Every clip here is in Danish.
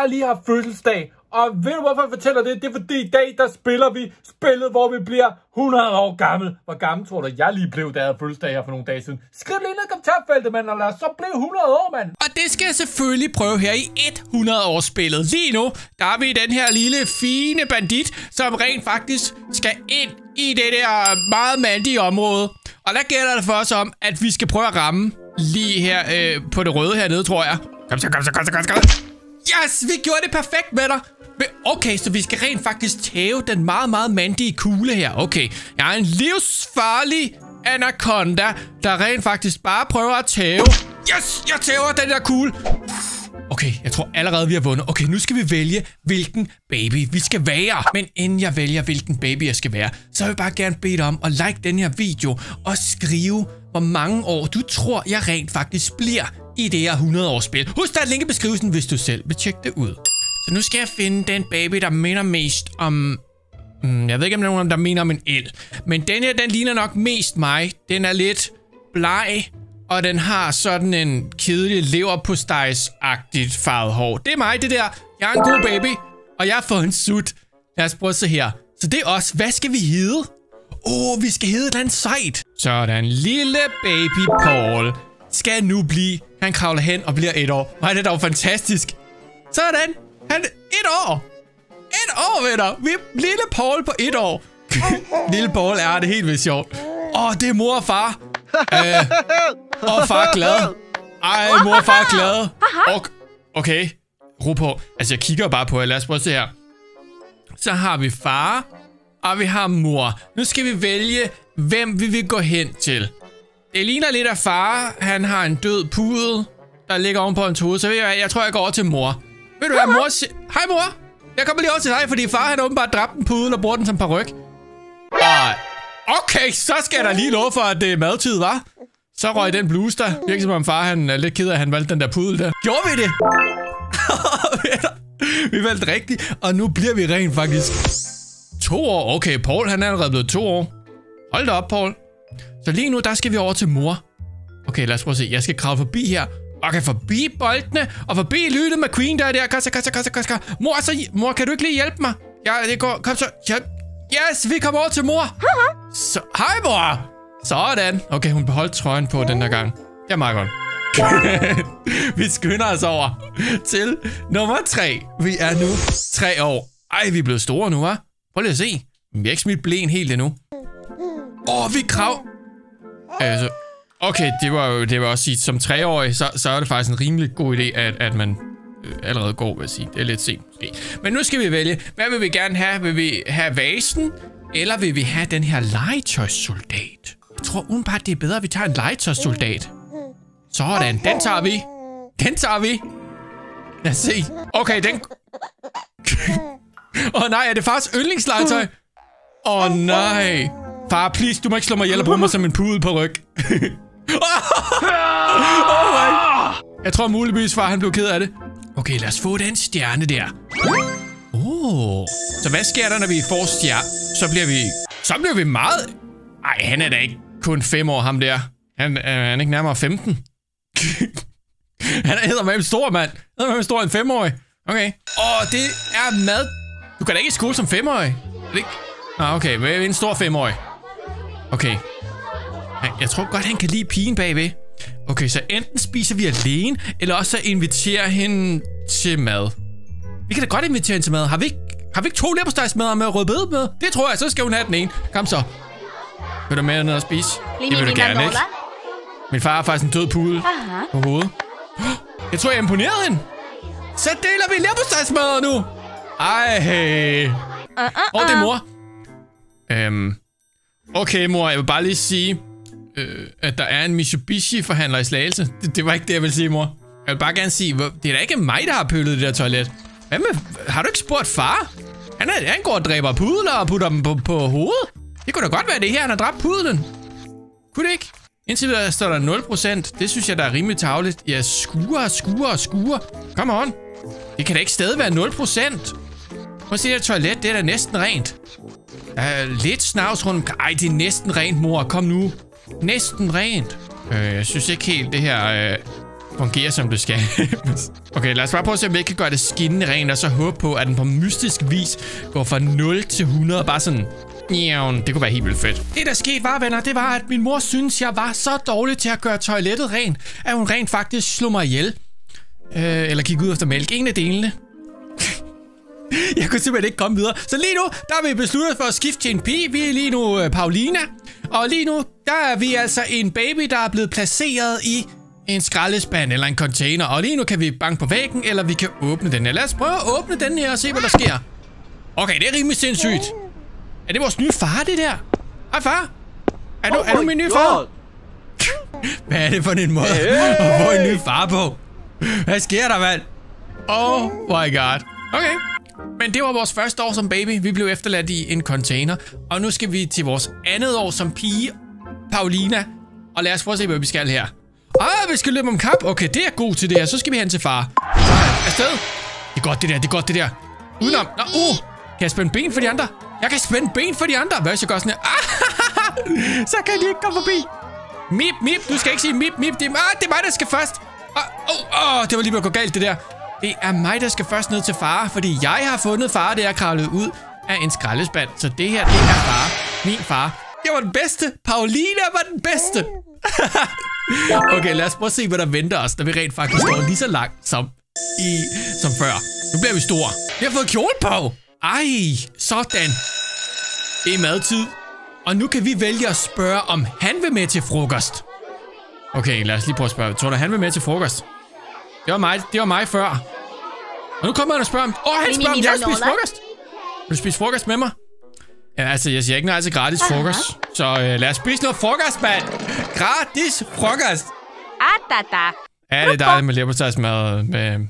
jeg lige har fødselsdag. Og ved du, hvorfor jeg fortæller det? Det er fordi i dag, der spiller vi spillet, hvor vi bliver 100 år gammel. Hvor gammel tror du, jeg lige blev, da jeg havde fødselsdag her for nogle dage siden? Skriv lige ned i kommentarfeltet, mand, og lad os så blive 100 år, mand. Og det skal jeg selvfølgelig prøve her i 100 års spillet. Lige nu, der er vi den her lille, fine bandit, som rent faktisk skal ind i det der meget mandige område. Og der gælder det for os om, at vi skal prøve at ramme lige her øh, på det røde hernede, tror jeg. Kom så, kom så, kom så, kom så, kom så. Yes, vi gjorde det perfekt med dig. Okay, så vi skal rent faktisk tæve den meget, meget mandige kugle her. Okay, jeg er en livsfarlig anaconda, der rent faktisk bare prøver at tæve. Yes, jeg tæver den der kugle. Okay, jeg tror allerede, vi har vundet. Okay, nu skal vi vælge, hvilken baby vi skal være. Men inden jeg vælger, hvilken baby jeg skal være, så vil jeg bare gerne bede dig om at like den her video og skrive, hvor mange år du tror, jeg rent faktisk bliver i det her 100-års spil. Husk, der er et link i beskrivelsen, hvis du selv vil tjekke det ud. Så nu skal jeg finde den baby, der minder mest om... Mm, jeg ved ikke, om der er nogen, der minder om en el. Men den her, den ligner nok mest mig. Den er lidt bleg, og den har sådan en kedelig leverpostejs-agtigt farvet hår. Det er mig, det der. Jeg er en god baby, og jeg har fået en sut. Lad os prøve at se her. Så det er os. Hvad skal vi hedde? Åh, oh, vi skal hedde et eller andet sejt. Sådan, lille baby Paul skal nu blive... Han kravler hen og bliver et år. Nej, det er dog fantastisk. Sådan. Han et år. Et år, venner. Vi lille Paul på et år. lille Paul er det helt vildt sjovt. Åh, oh, det er mor og far. Øh, og far glad. Ej, mor og far glade. Okay, okay. Ro på. Altså, jeg kigger bare på jer. Lad os prøve at se her. Så har vi far, og vi har mor. Nu skal vi vælge, hvem vi vil gå hen til. Det ligner lidt af far. Han har en død pude, der ligger ovenpå en hoved. Så ved jeg, hvad, jeg tror, jeg går over til mor. Ved du hvad, mor siger? Hej, mor. Jeg kommer lige over til dig, fordi far han åbenbart dræbt en pude og bruger den som paryk. Ej. Okay, så skal jeg da lige love for, at det er madtid, var. Så røg den bluse der. Virker som om far han er lidt ked af, at han valgte den der pudel der. Gjorde vi det? vi valgte rigtigt, og nu bliver vi rent faktisk to år. Okay, Paul han er allerede blevet to år. Hold da op, Paul. Så lige nu, der skal vi over til mor. Okay, lad os prøve at se. Jeg skal kravle forbi her. Okay, forbi boldene, og forbi Lytte med Queen, der er der. Kom så, kom så, kom så, kom så. Mor, så, mor, kan du ikke lige hjælpe mig? Ja, det går. Kom så. Ja. Yes, vi kommer over til mor. Så, hej, mor. Sådan. Okay, hun beholdt trøjen på den der gang. Det er meget godt. vi skynder os over til nummer tre. Vi er nu tre år. Ej, vi er blevet store nu, hva'? Prøv lige at se. Vi har ikke smidt blæen helt endnu. Åh, oh, vi krav... Altså, okay, det var jo det var også sige, som treårig, så, så er det faktisk en rimelig god idé, at, at man øh, allerede går, vil jeg sige. Det er lidt sent, måske. Men nu skal vi vælge. Hvad vil vi gerne have? Vil vi have vasen? Eller vil vi have den her legetøjssoldat? Jeg tror udenbart, det er bedre, at vi tager en legetøjssoldat. Sådan, den tager vi. Den tager vi. Lad os se. Okay, den... Åh oh, nej, er det faktisk yndlingslegetøj? Åh oh, nej. Far, please, du må ikke slå mig ihjel og bruge mig som en pude på ryg. oh my. Jeg tror muligvis far, han blev ked af det. Okay, lad os få den stjerne der. Oh. Så hvad sker der, når vi får stjerne? Så bliver vi... Så bliver vi meget... Ej, han er da ikke kun 5 år, ham der. Han, øh, er han ikke nærmere 15? han er med en stor, mand. Han er med en stor en 5-årig. Okay. Åh, det er mad. Du kan da ikke i skole som 5-årig. Er det ikke? Ah, okay. Men en stor 5-årig. Okay. Jeg tror godt, han kan lide pigen bagved. Okay, så enten spiser vi alene, eller også så inviterer hende til mad. Vi kan da godt invitere hende til mad. Har vi ikke, har vi ikke to leverpostejsmadder med rødbede med? Det tror jeg, så skal hun have den ene. Kom så. Vil du med ned og spise? Det vil du gerne, ikke? Min far har faktisk en død pude på hovedet. Jeg tror, jeg imponerede hende. Så deler vi leverpostejsmadder nu. Ej. Åh, oh, det er mor. Øhm. Okay, mor, jeg vil bare lige sige, øh, at der er en Mitsubishi-forhandler i Slagelse. Det, det var ikke det, jeg ville sige, mor. Jeg vil bare gerne sige, det er da ikke mig, der har pølet det der toilet. Hvad med, har du ikke spurgt far? Han, er, han går og dræber pudler og putter dem på, på hovedet. Det kunne da godt være det her, han har dræbt pudlen. Kunne det ikke? Indtil videre står der 0%. Det synes jeg, der er rimelig tavligt. Ja, skuer, skuer, skuer. Kom on. Det kan da ikke stadig være 0%. Prøv at se det toilet, det er da næsten rent. Der lidt snavs rundt Ej, det er næsten rent, mor. Kom nu. Næsten rent. Øh, jeg synes ikke helt, det her... Øh, fungerer, som det skal. okay, lad os bare prøve at se, om vi ikke kan gøre det skinnende rent, og så håbe på, at den på mystisk vis går fra 0 til 100, bare sådan... Njævn, det kunne være helt vildt fedt. Det, der skete var, venner, det var, at min mor synes, jeg var så dårlig til at gøre toilettet rent, at hun rent faktisk slog mig ihjel. Øh, eller gik ud efter mælk. En af delene. Jeg kunne simpelthen ikke komme videre. Så lige nu, der er vi besluttet for at skifte til en pige. Vi er lige nu uh, Paulina. Og lige nu, der er vi altså en baby, der er blevet placeret i en skraldespand eller en container. Og lige nu kan vi banke på væggen, eller vi kan åbne den her. Lad os prøve at åbne den her og se, hvad der sker. Okay, det er rimelig sindssygt. Er det vores nye far, det der? Hej, far. Er du, oh er du min nye far? Hvad er det for en måde at få en ny far på? Hvad sker der, mand? Oh my god. Okay. Men det var vores første år som baby. Vi blev efterladt i en container. Og nu skal vi til vores andet år som pige, Paulina. Og lad os prøve at se, hvad vi skal her. Ah, vi skal løbe om kap. Okay, det er god til det her. Så skal vi hen til far. Afsted. Det er godt, det der. Det er godt, det der. Udenom. Nå, uh. Kan jeg spænde ben for de andre? Jeg kan spænde ben for de andre. Hvad hvis jeg gør sådan her? Ah, så kan de ikke komme forbi. Mip, mip. Du skal ikke sige mip, mip. Det er, ah, det er mig, der skal først. Ah, åh, oh, oh, det var lige ved at gå galt, det der. Det er mig, der skal først ned til far, fordi jeg har fundet far, der er kravlet ud af en skraldespand. Så det her, det er far. Min far. Jeg var den bedste. Paulina var den bedste. okay, lad os prøve at se, hvad der venter os, når vi rent faktisk står lige så langt som, i, som før. Nu bliver vi store. Vi har fået kjole på. Ej, sådan. Det er madtid. Og nu kan vi vælge at spørge, om han vil med til frokost. Okay, lad os lige prøve at spørge. Tror du, han vil med til frokost? Det var mig, det var mig før. Og nu kommer han og spørger om... Åh, oh, han spørger om, jeg vil spise frokost. Vil du spise frokost med mig? Ja, altså, jeg siger ikke nej til gratis frokost. Så øh, lad os spise noget frokost, mand. Gratis frokost. Atata. Ja, det er dejligt med leverpostejsmad. Med... Det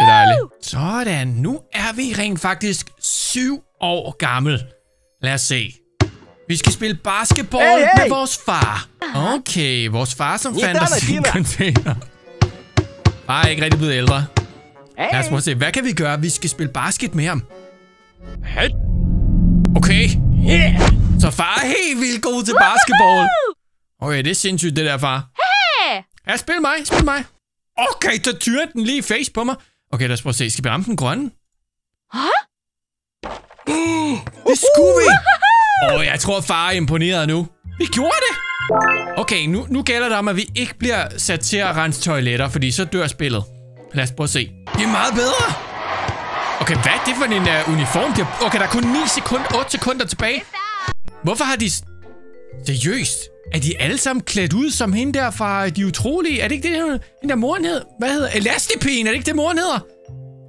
er dejligt. Sådan, nu er vi rent faktisk syv år gammel. Lad os se. Vi skal spille basketball hey, hey. med vores far. Okay, vores far, som fandt os i en container. Far er ikke rigtig blevet ældre. Hey. Lad os prøve se, hvad kan vi gøre? Vi skal spille basket med ham. Hey. Okay. Yeah. Så far er helt vildt god til basketball. Okay, det er sindssygt, det der, far. Hey. Ja, spil mig, spil mig. Okay, så tyrer den lige face på mig. Okay, lad os prøve at se. Skal vi ramme den grønne? Huh? Uh, det skulle vi. Åh, oh, jeg tror, far er imponeret nu. Vi gjorde det. Okay, nu, nu gælder det om, at vi ikke bliver sat til at rense toiletter, fordi så dør spillet. Lad os prøve at se. Det er meget bedre. Okay, hvad er det for en uh, uniform? Det er, okay, der er kun 9 sekunder, 8 sekunder tilbage. Hvorfor har de... Seriøst? Er de alle sammen klædt ud som hende der fra De Utrolige? Er det ikke det, den der moren hedder? Hvad hedder? Elastipin, er det ikke det, moren hedder?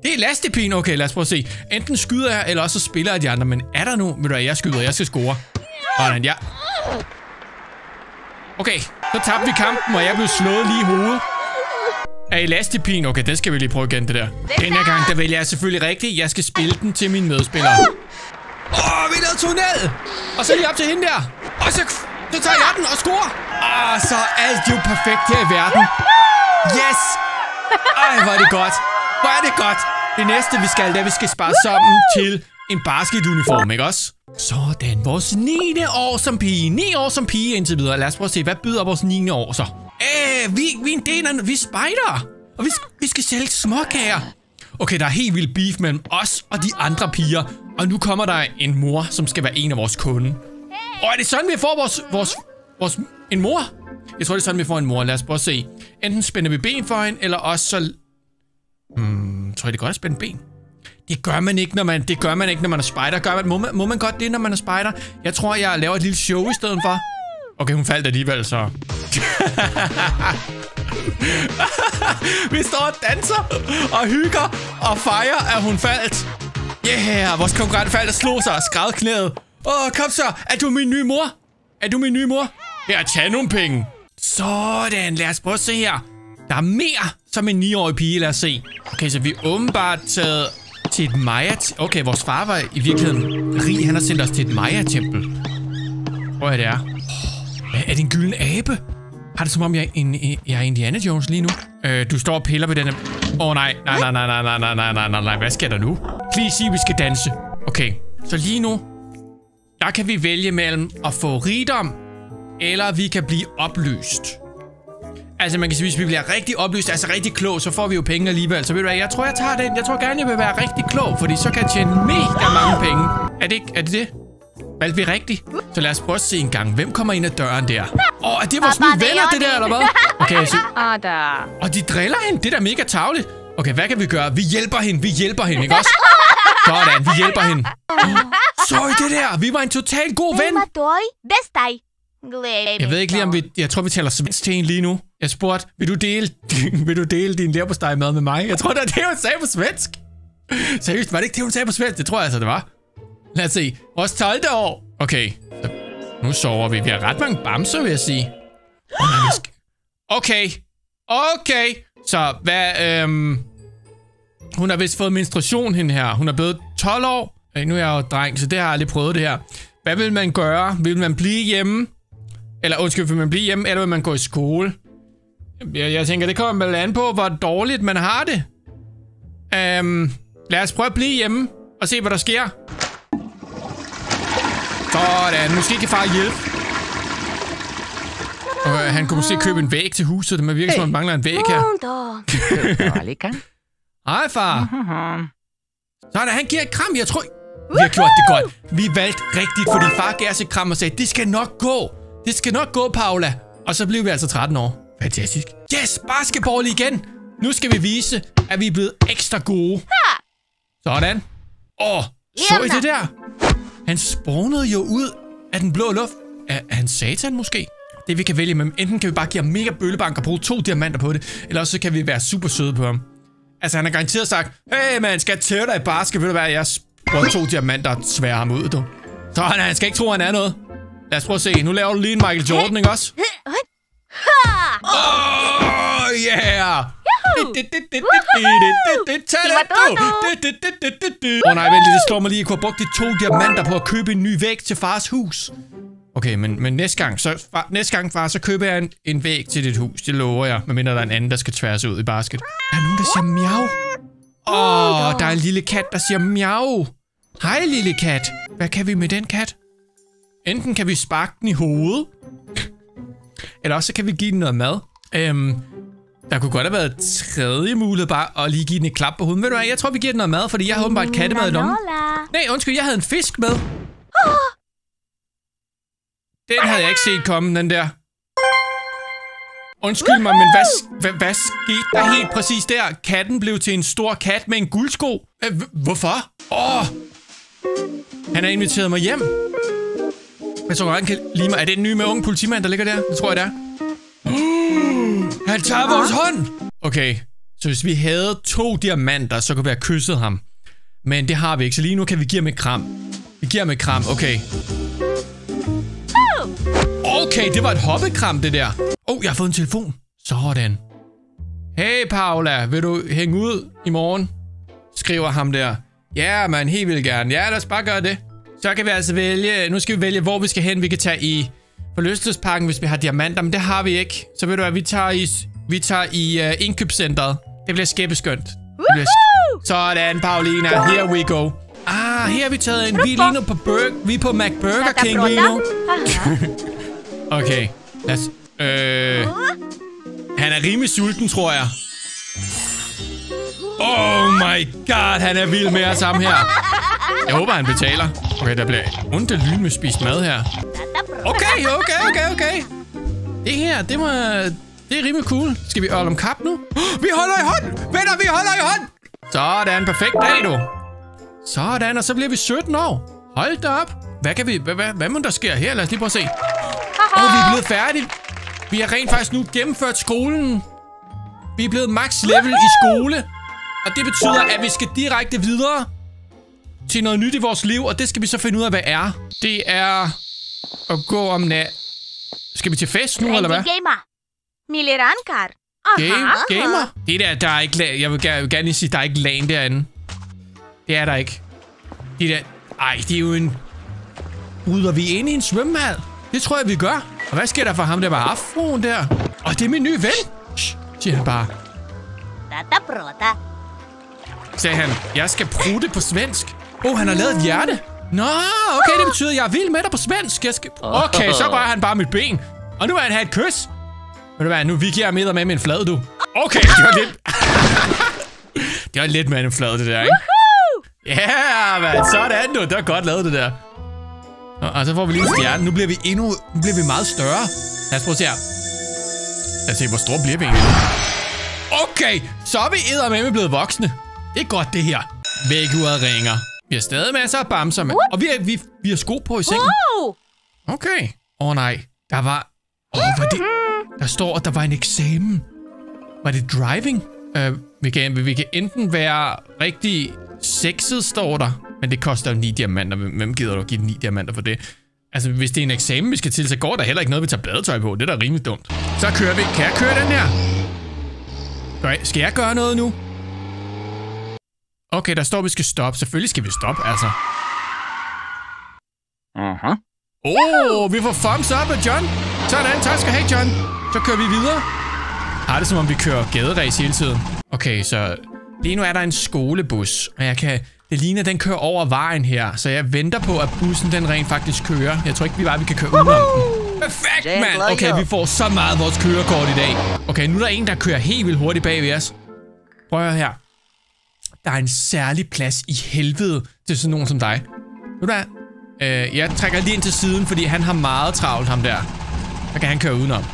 Det er Elastipin. Okay, lad os prøve at se. Enten skyder jeg, eller også så spiller jeg de andre. Men er der nu? Ved du hvad, jeg skyder. Jeg skal score. Sådan, ja. Okay, så tabte vi kampen, og jeg blev slået lige i hovedet. Af elastipin. Okay, den skal vi lige prøve igen, det der. Den her gang, der vælger jeg selvfølgelig rigtigt. Jeg skal spille den til mine medspillere. Åh, oh, vi lavede tunnel! Og så lige op til hende der. Og så, så tager jeg den og scorer. Ah, så er alt jo perfekt her i verden. Yes! Ej, hvor er det godt. Hvor er det godt. Det næste, vi skal, det er, vi skal spare sammen til en basketuniform, ikke også? Sådan, vores 9. år som pige. 9 år som pige indtil videre. Lad os prøve at se, hvad byder vores 9. år så? Æh, vi, vi er en del af, vi er spider. Og vi, vi skal sælge småkager. Okay, der er helt vildt beef mellem os og de andre piger. Og nu kommer der en mor, som skal være en af vores kunder. Og er det sådan, vi får vores, vores, vores, en mor? Jeg tror, det er sådan, vi får en mor. Lad os prøve at se. Enten spænder vi ben for hende, eller også så... Hmm, tror jeg, det er godt at spænde ben? Det gør man ikke, når man, det gør man ikke, når man er spider. Gør man, må, man, må man godt det, når man er spider? Jeg tror, jeg laver et lille show i stedet for. Okay, hun faldt alligevel, så... Vi står og danser og hygger og fejrer, at hun faldt. Yeah, vores konkurrent faldt og slog sig og skræd knæet. Åh, oh, kom så. Er du min nye mor? Er du min nye mor? Her, tag nogle penge. Sådan, lad os prøve at se her. Der er mere som en 9-årig pige, lad os se. Okay, så vi åbenbart taget til et Maya... Okay, vores far var i virkeligheden rig. Han har sendt os til et Maya-tempel. Hvor er det er? Er det en gylden abe? Har det som om, jeg er, en, jeg er Indiana Jones lige nu? Øh, du står og piller ved denne... Åh oh, nej, nej, nej, nej, nej, nej, nej, nej, nej, nej, nej, hvad sker der nu? Please sig, vi skal danse. Okay, så lige nu, der kan vi vælge mellem at få rigdom, eller vi kan blive opløst. Altså, man kan sige, hvis vi bliver rigtig oplyst, altså rigtig klog, så får vi jo penge alligevel. Så ved du hvad, jeg tror, jeg tager den. Jeg tror gerne, jeg vil være rigtig klog, fordi så kan jeg tjene mega mange penge. Er det ikke, er det det? Valgte vi rigtigt? Så lad os prøve at se en gang. Hvem kommer ind ad døren der? Åh, oh, er det vores nye er venner, det der, eller hvad? Okay, så, Ada. og de driller hende. Det er da mega tavligt. Okay, hvad kan vi gøre? Vi hjælper hende. Vi hjælper hende, ikke også? Sådan, vi hjælper hende. Sorry, det der. Vi var en total god ven. Jeg ved ikke lige, om vi... Jeg tror, vi taler svensk til hende lige nu. Jeg spurgte, vil du dele, vil du dele din leverpostej mad med mig? Jeg tror, det er det, hun sagde på svensk. Seriøst, var det ikke det, hun sagde på svensk? Det tror jeg altså, det var. Lad os se. Vores 12. år. Okay, så nu sover vi. Vi har ret mange bamser, vil jeg sige. Okay. Okay. Så hvad, øhm... Hun har vist fået menstruation, hende her. Hun er blevet 12 år. Øh, Nu er jeg jo dreng, så det har jeg aldrig prøvet det her. Hvad vil man gøre? Vil man blive hjemme? Eller undskyld, vil man blive hjemme, eller vil man gå i skole? Jeg, jeg tænker, det kommer vel an på, hvor dårligt man har det. Øhm, lad os prøve at blive hjemme og se, hvad der sker. Sådan, måske kan far hjælpe. Og øh, han kunne måske købe en væg til huset. Det må virke, som om mangler en væg her. Hej, far. Sådan, han giver et kram. Jeg tror, vi har gjort det godt. Vi valgte rigtigt, fordi far gav os et kram og sagde, det skal nok gå. Det skal nok gå, Paula. Og så blev vi altså 13 år. Fantastisk. Yes, basketball igen. Nu skal vi vise, at vi er blevet ekstra gode. Sådan. Åh, så I det der? Han spawnede jo ud af den blå luft. Er, er han satan måske? Det vi kan vælge mellem, enten kan vi bare give ham mega bøllebank og bruge to diamanter på det, eller så kan vi være super søde på ham. Altså, han har garanteret sagt, hey man, skal jeg tæve dig i basket? Ved du hvad, jeg bruger to diamanter og sværer ham ud, du. Så han, han skal ikke tro, han er noget. Lad os prøve at se. Nu laver du lige en Michael Jordan, ikke også? Oh, yeah! Åh nej, vent lige, det står mig lige. Jeg kunne have brugt de to diamanter på at købe en ny væg til fars hus. Okay, men, men næste gang, så, far, næste gang, far, så køber jeg en, en væg til dit hus. Det lover jeg, medmindre der er en anden, der skal tværes ud i basket. Der er nogen, der siger miau. Åh, oh, der er en lille kat, der siger miau. Hej, lille kat. Hvad kan vi med den kat? Enten kan vi sparke den i hovedet, eller også så kan vi give den noget mad. Øhm, der kunne godt have været tredje mulighed bare at lige give den et klap på hovedet. Ved du hvad, jeg tror, vi giver den noget mad, fordi jeg har åbenbart kattemad i lommen. Nej, undskyld, jeg havde en fisk med. Den havde jeg ikke set komme, den der. Undskyld mig, men hvad, hvad, hvad skete der helt præcis der? Katten blev til en stor kat med en guldsko. Hvorfor? Åh! Han har inviteret mig hjem. Jeg tror godt, han kan lide mig. Er det den nye med unge politimand, der ligger der? Det tror jeg, det er. Han tager vores hånd! Okay, så hvis vi havde to diamanter, så kunne vi have kysset ham. Men det har vi ikke, så lige nu kan vi give ham et kram. Vi giver ham et kram, okay. Okay, det var et hoppekram, det der. Oh, jeg har fået en telefon. Sådan. Hey, Paula, vil du hænge ud i morgen? Skriver ham der. Ja, man, helt vildt gerne. Ja, lad os bare gøre det. Så kan vi altså vælge, nu skal vi vælge, hvor vi skal hen. Vi kan tage i forlystelsesparken, hvis vi har diamanter, men det har vi ikke. Så ved du hvad, vi tager i, vi tager i uh, indkøbscenteret. Det bliver skæbbeskønt. Det bliver sk- Sådan, Paulina. Here we go. Ah, her har vi taget en. Vi er lige nu på Burger. Vi er på McBurger King lige nu. Okay, lad os... Øh... Han er rimelig sulten, tror jeg. Oh my god, han er vild med os ham her. Jeg håber, han betaler. Okay, der bliver ondt af lyn med spist mad her. Okay, okay, okay, okay. Det her, det var... Det er rimelig cool. Skal vi ørle om kap nu? Oh, vi holder i hånd! Venner, vi holder i hånd! Sådan, perfekt dag, du. Sådan, og så bliver vi 17 år. Hold da op. Hvad kan vi... Hvad, hvad, hvad må der sker her? Lad os lige prøve at se. Åh, oh, vi er blevet færdige. Vi har rent faktisk nu gennemført skolen. Vi er blevet max level i skole. Og det betyder, at vi skal direkte videre til noget nyt i vores liv, og det skal vi så finde ud af, hvad er. Det er at gå om nat. Skal vi til fest nu, eller hvad? Gamer. Milirankar. Game, gamer? Det der, der er ikke la- Jeg vil gerne, lige sige, der er ikke LAN derinde. Det er der ikke. Det der... Ej, det er jo en... Bryder vi ind i en svømmehal? Det tror jeg, vi gør. Og hvad sker der for ham der var afroen der? Og det er min nye ven. Shh, siger han bare. Sagde han, jeg skal prutte på svensk. Oh, han har lavet et hjerte. Nå, okay, det betyder, at jeg er vild med dig på svensk. Jeg skal... Okay, så rører han bare mit ben. Og nu vil han have et kys. Ved du hvad, nu vi giver med med en flad, du. Okay, det var lidt... det var lidt med en flad, det der, ikke? Ja, yeah, mand. Sådan, du. Det var godt lavet, det der. Og, og så får vi lige en stjerne. Nu bliver vi endnu... Nu bliver vi meget større. Lad os prøve at se her. Lad os se, hvor store bliver vi egentlig. Okay, så er vi eddermame blevet voksne. Det er godt, det her. Væguret ringer. Vi har stadig masser af bamser med. Og vi har, vi, vi har sko på i sengen. Okay. Åh oh, nej. Der var... Åh, oh, var det... Der står, at der var en eksamen. Var det driving? Uh, vi, kan, vi kan enten være rigtig sexet, står der. Men det koster jo 9 diamanter. Hvem gider du give 9 diamanter for det? Altså, hvis det er en eksamen, vi skal til, så går der heller ikke noget, vi tager badetøj på. Det er da rimelig dumt. Så kører vi. Kan jeg køre den her? Skal jeg gøre noget nu? Okay, der står, at vi skal stoppe. Selvfølgelig skal vi stoppe, altså. Aha. Åh, oh, vi får thumbs up af John. Sådan, tak skal have, John. Så kører vi videre. Har det som om, vi kører gaderæs hele tiden. Okay, så lige nu er der en skolebus, og jeg kan... Det ligner, den kører over vejen her, så jeg venter på, at bussen den rent faktisk kører. Jeg tror ikke, vi bare vi kan køre udenom den. Perfekt, mand! Okay, vi får så meget vores kørekort i dag. Okay, nu er der en, der kører helt vildt hurtigt bag ved os. Prøv her. Der er en særlig plads i helvede til sådan nogen som dig. Ved du hvad? Øh, jeg trækker lige ind til siden, fordi han har meget travlt, ham der. Så kan han køre udenom.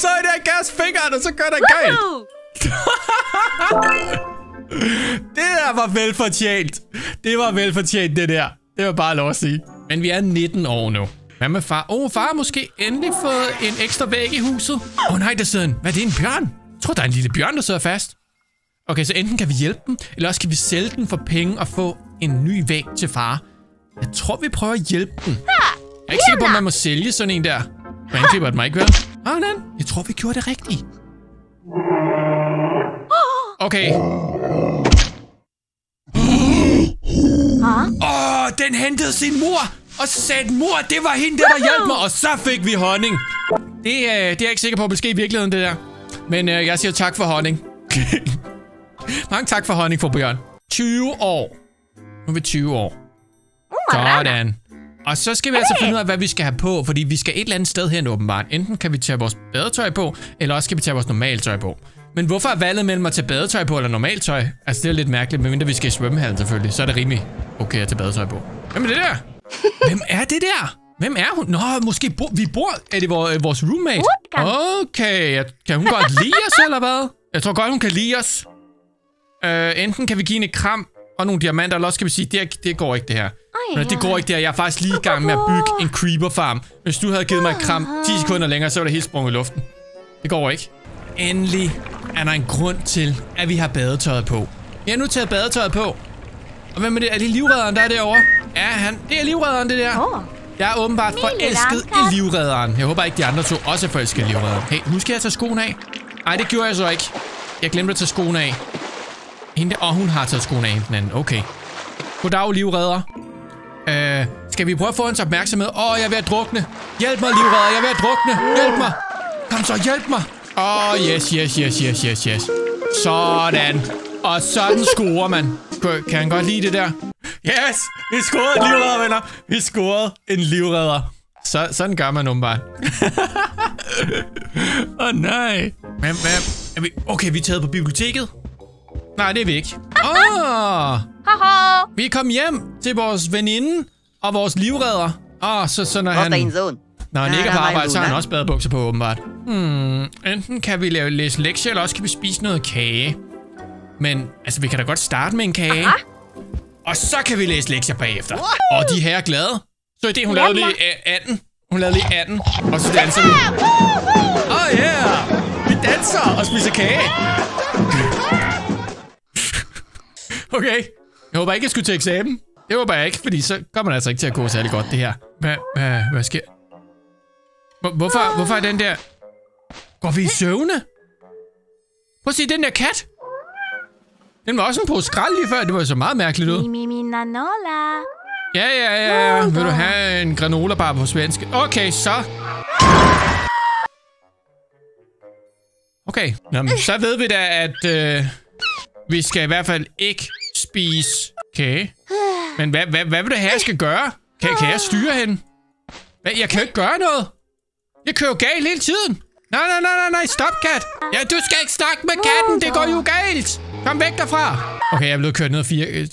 så er der gas fingeren, og så gør der galt. Det der var velfortjent. Det var velfortjent, det der. Det var bare lov at sige. Men vi er 19 år nu. Hvad med far? Åh, oh, far har måske endelig fået en ekstra væg i huset. Åh oh, nej, der sidder en... Hvad er det, en bjørn? Jeg tror, der er en lille bjørn, der sidder fast. Okay, så enten kan vi hjælpe dem, eller også kan vi sælge den for penge og få en ny væg til far. Jeg tror, vi prøver at hjælpe den. Jeg er ikke sikker på, om man må sælge sådan en der. Man klipper det mig ikke, vel? Ah, nej. Jeg tror, vi gjorde det rigtigt. Okay. Åh, oh, den hentede sin mor, og sagde, mor, det var hende, der, der hjalp mig, og så fik vi honning. Det, øh, det er jeg ikke sikker på, at det sker i virkeligheden, det der. Men øh, jeg siger tak for honning. Mange tak for honning for Bjørn. 20 år. Nu er vi 20 år. Sådan. Og så skal vi altså finde ud af, hvad vi skal have på, fordi vi skal et eller andet sted hen åbenbart. Enten kan vi tage vores badetøj på, eller også kan vi tage vores normale tøj på. Men hvorfor er valget mellem at tage badetøj på eller normalt tøj? Altså, det er lidt mærkeligt, medmindre vi skal i svømmehallen selvfølgelig. Så er det rimelig okay at tage badetøj på. Hvem er det der? Hvem er det der? Hvem er hun? Nå, måske bo vi bor... Er det vores, roommate? Okay, kan hun godt lide os, eller hvad? Jeg tror godt, hun kan lide os. Uh, enten kan vi give hende et kram og nogle diamanter, eller også kan vi sige, det, det går ikke det her. Ej, det går ikke det her. Jeg er faktisk lige i gang med at bygge en creeper farm. Hvis du havde givet mig et kram 10 sekunder længere, så var det helt sprunget i luften. Det går ikke. Endelig er der en grund til, at vi har badetøjet på. Vi har nu taget badetøjet på. Og hvem er det? Er det livredderen, der er derovre? Ja, han. Det er livredderen, det der. Jeg er åbenbart forelsket i livredderen. Jeg håber ikke, de andre to også er forelsket i livredderen. Hey, nu skal jeg tage skoene af. Nej, det gjorde jeg så ikke. Jeg glemte at tage skoene af. Hende og hun har taget skoene af hende den anden. Okay. Goddag, livredder. Øh, skal vi prøve at få hans opmærksomhed? Åh, oh, jeg er ved at drukne. Hjælp mig, livredder. Jeg er ved at drukne. Hjælp mig. Kom så, hjælp mig. Åh, oh, yes, yes, yes, yes, yes, yes. Sådan. Og sådan scorer man. Kan- han godt lide det der? Yes! Vi scorede en livredder, venner. Vi scorede en livredder. Så, sådan gør man åbenbart. Åh oh, nej. Men, hvad? Er vi, okay, vi er taget på biblioteket. Nej, det er vi ikke. Åh! Oh, Haha! vi er kommet hjem til vores veninde og vores livredder. Åh, oh, så, så når han... Når han ikke er på arbejde, så har han også badebukser på, åbenbart. Hmm, enten kan vi lave, læse lektier, eller også kan vi spise noget kage. Men, altså, vi kan da godt starte med en kage. Aha. Og så kan vi læse lektier bagefter. Og de her er glade. Så er det, hun lavede lige øh, 18. Hun lavede lige 18. Og så danser vi. Oh yeah! Vi danser og spiser kage. Okay. Jeg håber ikke, jeg skulle til eksamen. Det håber jeg ikke, fordi så kommer det altså ikke til at gå særlig godt, det her. Hvad, hvad, hvad sker? Hvor, hvorfor, hvorfor er den der... Går vi i søvne? Prøv at se, den der kat. Den var også en pose skrald lige før. Det var så meget mærkeligt ud. Mi, mi, nanola. Ja, ja, ja, ja. Vil du have en granola bar på svensk? Okay, så. Okay, Jamen, så ved vi da, at øh, vi skal i hvert fald ikke spise kage. Men hvad, hvad, hvad vil du have, jeg skal gøre? Kan, kan jeg styre hende? Hvad? Jeg kan jo ikke gøre noget. Jeg kører jo galt hele tiden. Nej, nej, nej, nej, nej. Stop, kat. Ja, du skal ikke snakke med katten. Det går jo galt. Kom væk derfra. Okay, jeg er blevet kørt ned af fire... øh,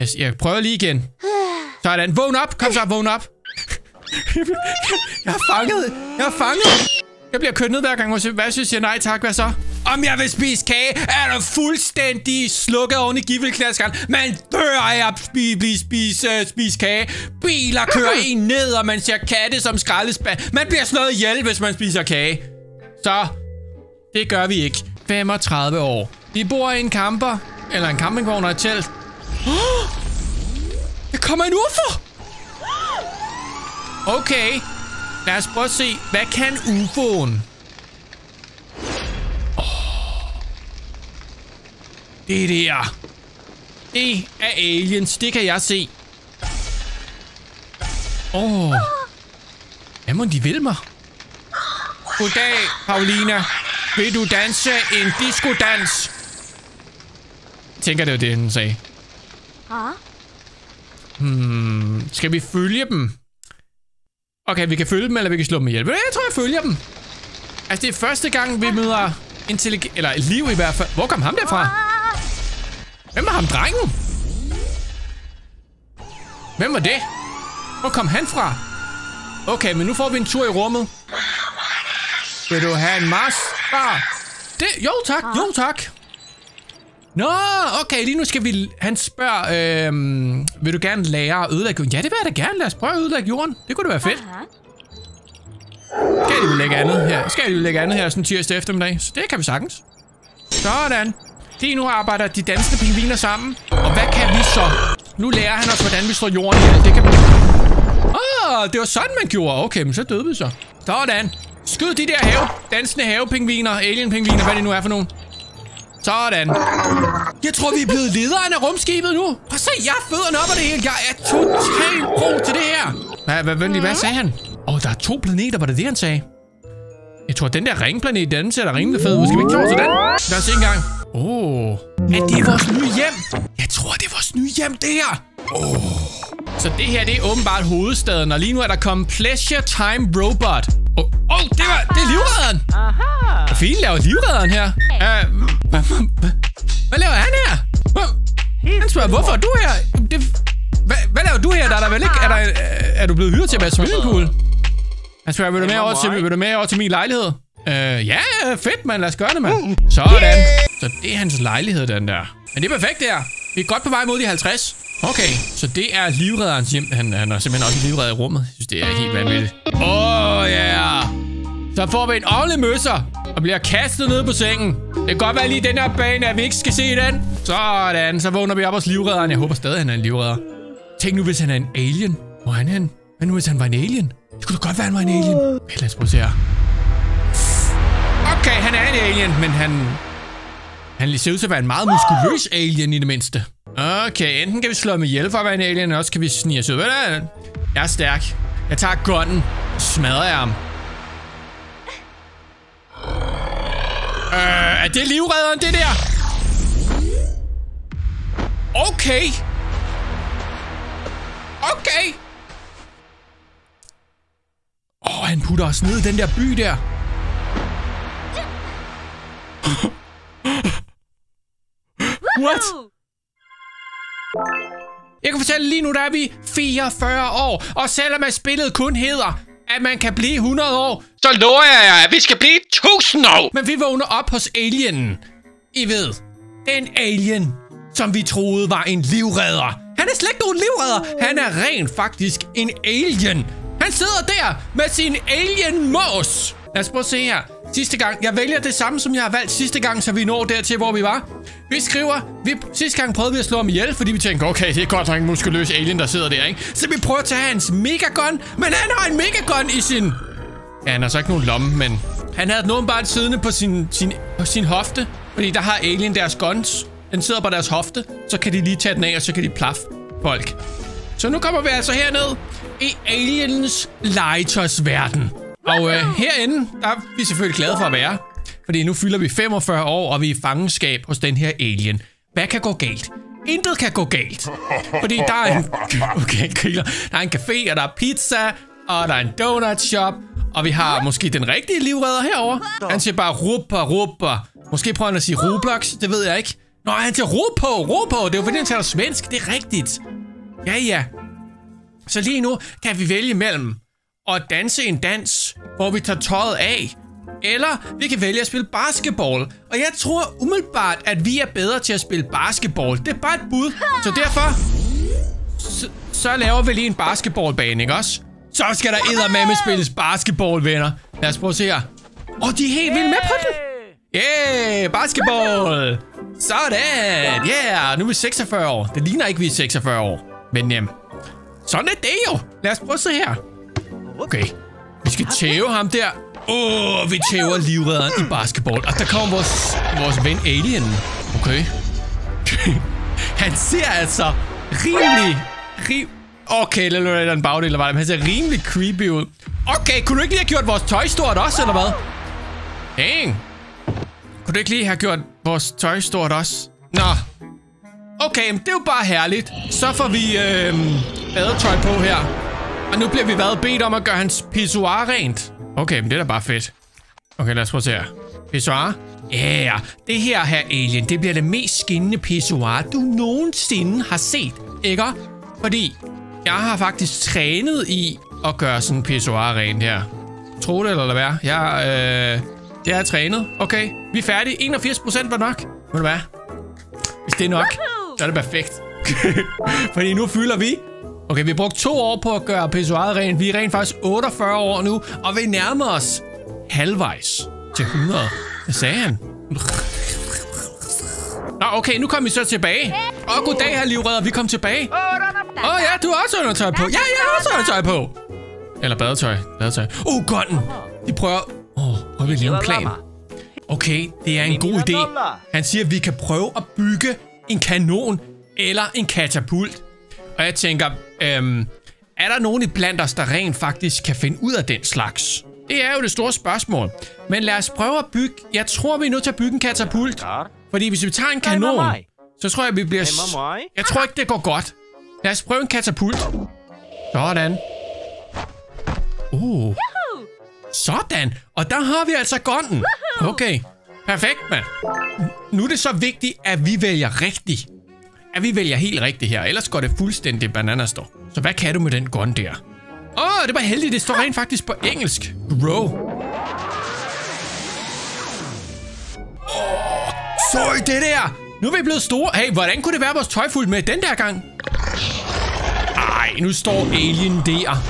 Jeg, jeg prøver lige igen. Sådan. Vågn op. Kom så, vågn op. Jeg har fanget. Jeg har fanget. Jeg bliver kørt ned hver gang. Hvad hvis jeg nej tak? Hvad så? Om jeg vil spise kage, er der fuldstændig slukket oven i givelklaskeren. Man dør af at spise, spise, spise, uh, spise kage. Biler kører en ned, og man ser katte som skraldespand. Man bliver slået ihjel, hvis man spiser kage. Så, det gør vi ikke. 35 år. Vi bor i en camper, eller en campingvogn og et telt. Oh! Der kommer en UFO! Okay. Lad os prøve at se, hvad kan UFO'en? Det der. Det er aliens. Det kan jeg se. Åh. Oh. Hvad må de vil mig? Goddag, Paulina. Vil du danse en disco-dans? Jeg tænker, det var det, han sagde. Hmm, skal vi følge dem? Okay, vi kan følge dem, eller vi kan slå dem ihjel. Jeg tror, jeg følger dem. Altså, det er første gang, vi møder intelligent... Eller liv i hvert fald. Hvor kom ham derfra? Hvem var ham drengen? Hvem var det? Hvor kom han fra? Okay, men nu får vi en tur i rummet. Vil du have en Mars bar? Det, jo tak, jo tak. Nå, okay, lige nu skal vi... Han spørger, øhm, vil du gerne lære at ødelægge jorden? Ja, det vil jeg da gerne. Lad os prøve at ødelægge jorden. Det kunne da være fedt. Skal de jo lægge andet her? Skal de lægge andet her sådan tirsdag eftermiddag? Så det kan vi sagtens. Sådan. Lige nu arbejder de danske pingviner sammen. Og hvad kan vi så? Nu lærer han os, hvordan vi slår jorden ihjel. Det kan vi... Åh, oh, det var sådan, man gjorde. Okay, men så døde vi så. Sådan. Skyd de der have, dansende havepingviner, alien-pingviner, hvad det nu er for nogen. Sådan. Jeg tror, vi er blevet lederen af rumskibet nu. At se, jeg fødderne op af det hele. Jeg er totalt pro til det her. Hvad, hvad, hvad, hvad sagde han? Åh, oh, der er to planeter, var det det, han sagde? Jeg tror, den der ringplanet, den ser da rimelig fed ud. Skal vi ikke til den? Lad os se engang. Åh. Oh. Er det vores nye hjem? Jeg tror, det er vores nye hjem, det her. Oh. Så det her, det er åbenbart hovedstaden, og lige nu er der kommet Pleasure Time Robot. Åh, oh, oh, det var, det er livredderen. Hvad fanden laver livredderen her? Uh, hvad, hvad, hvad laver han her? Han spørger, hvorfor er du her? Det, hvad, hvad laver du her? Der er der vel ikke... Er, der, er du blevet hyret til at være swimmingpool? Han spørger, vil du med over til, vil du med over til min lejlighed? Øh, ja, fedt, man. Lad os gøre det, mand. Sådan. Så det er hans lejlighed, den der. Men det er perfekt, der. Vi er godt på vej mod de 50. Okay, så det er livredderens hjem. Han, han er simpelthen også livredder i rummet. Jeg synes, det er helt vanvittigt. Åh, oh, ja. Yeah. Så får vi en ordentlig møsser og bliver kastet ned på sengen. Det kan godt være lige den her bane, at vi ikke skal se den. Sådan, så vågner vi op hos livredderen. Jeg håber stadig, han er en livredder. Tænk nu, hvis han er en alien. Hvor er han hen? Hvad nu, hvis han var en alien? Det kunne da godt være, han var en alien. Okay, lad os prøve at se her. Okay, han er en alien, men han... Han ser ud til at være en meget muskuløs alien i det mindste. Okay, enten kan vi slå med ihjel for at være en alien, eller også kan vi snige os ud. Ved du? Jeg er stærk. Jeg tager gunnen smadrer jeg ham. Øh, er det livredderen, det der? Okay. Okay. Åh, oh, han putter os ned i den der by der. What? Jeg kan fortælle lige nu, der er vi 44 år, og selvom at spillet kun hedder, at man kan blive 100 år, så lover jeg jer, at vi skal blive 1000 år. Men vi vågner op hos alienen. I ved, den alien, som vi troede var en livredder. Han er slet ikke nogen livredder. Han er rent faktisk en alien. Han sidder der med sin alien mås. Lad os prøve at se her. Sidste gang. Jeg vælger det samme, som jeg har valgt sidste gang, så vi når dertil, hvor vi var. Vi skriver, vi, sidste gang prøvede vi at slå ham ihjel, fordi vi tænkte, okay, det er godt nok en muskuløs alien, der sidder der, ikke? Så vi prøver at tage hans megagun, men han har en megagun i sin... Ja, han har så ikke nogen lomme, men... Han havde den åbenbart siddende på sin, sin, på sin hofte, fordi der har alien deres guns. Den sidder på deres hofte, så kan de lige tage den af, og så kan de plaffe folk. Så nu kommer vi altså herned i aliens legetøjsverden. Og øh, herinde, der er vi selvfølgelig glade for at være. Fordi nu fylder vi 45 år, og vi er i fangenskab hos den her alien. Hvad kan gå galt? Intet kan gå galt. Fordi der er en... Okay, griller. Der er en café, og der er pizza. og der er en donut shop, og vi har måske den rigtige livredder herover. Han siger bare rupper, rupper. Måske prøver han at sige Roblox, det ved jeg ikke. Nå, han siger ro på, ro på. Det er jo fordi, han taler svensk. Det er rigtigt. Ja, ja. Så lige nu kan vi vælge mellem og danse en dans, hvor vi tager tøjet af, eller vi kan vælge at spille basketball. Og jeg tror umiddelbart, at vi er bedre til at spille basketball. Det er bare et bud. Så derfor, så, så laver vi lige en basketballbane, ikke også? Så skal der eddermame spilles basketball, venner. Lad os prøve at se her. Åh, oh, de er helt vildt med på den. Yeah, basketball. Sådan. Yeah, nu er vi 46 år. Det ligner ikke, vi er 46 år. Men jamen, sådan er det jo. Lad os prøve at se her. Okay. Vi skal tæve ham der. Åh, oh, vi tæver livredderen i basketball. Og der kommer vores, vores ven Alien. Okay. Han ser altså rimelig... Rim okay, lad er en bagdel eller hvad. Men han ser rimelig creepy ud. Okay, kunne du ikke lige have gjort vores tøj stort også, eller hvad? Dang. Kunne du ikke lige have gjort vores tøj stort også? Nå. Okay, men det er jo bare herligt. Så får vi øh, badetøj på her. Og nu bliver vi været bedt om at gøre hans pissoir rent. Okay, men det er da bare fedt. Okay, lad os prøve at se her. Pissoir? Ja, yeah. det her her alien, det bliver det mest skinnende pissoir, du nogensinde har set. Ikke? Fordi jeg har faktisk trænet i at gøre sådan en pissoir rent her. Tro det eller lad være. Jeg, øh, jeg er trænet. Okay, vi er færdige. 81% var nok. Ved du hvad? Hvis det er nok, så er det perfekt. Fordi nu fylder vi Okay, vi har brugt to år på at gøre pissoiret rent. Vi er rent faktisk 48 år nu, og vi nærmer os halvvejs til 100. Hvad sagde han? Nå, okay, nu kommer vi så tilbage. Åh, oh, goddag, her livredder. Vi kom tilbage. Åh oh, ja, du har også undertøj på. Ja, jeg har også undertøj på. Eller badetøj. Badetøj. Oh, godten. Vi prøver... Åh, oh, prøver vi at lave en plan. Okay, det er en god idé. Han siger, at vi kan prøve at bygge en kanon eller en katapult. Og jeg tænker, øhm, er der nogen i blandt os, der rent faktisk kan finde ud af den slags? Det er jo det store spørgsmål. Men lad os prøve at bygge... Jeg tror, vi er nødt til at bygge en katapult. Fordi hvis vi tager en kanon, så tror jeg, vi bliver... Jeg tror ikke, det går godt. Lad os prøve en katapult. Sådan. Uh. Sådan. Og der har vi altså gunnen. Okay. Perfekt, mand. Nu er det så vigtigt, at vi vælger rigtigt. At vi vælger helt rigtigt her. Ellers går det fuldstændig bananastår. Så hvad kan du med den gun der? Åh, oh, det var heldigt. Det står rent faktisk på engelsk. Grow. Oh, så det der? Nu er vi blevet store. Hey, hvordan kunne det være vores tøj fuldt med den der gang? Ej, nu står alien der.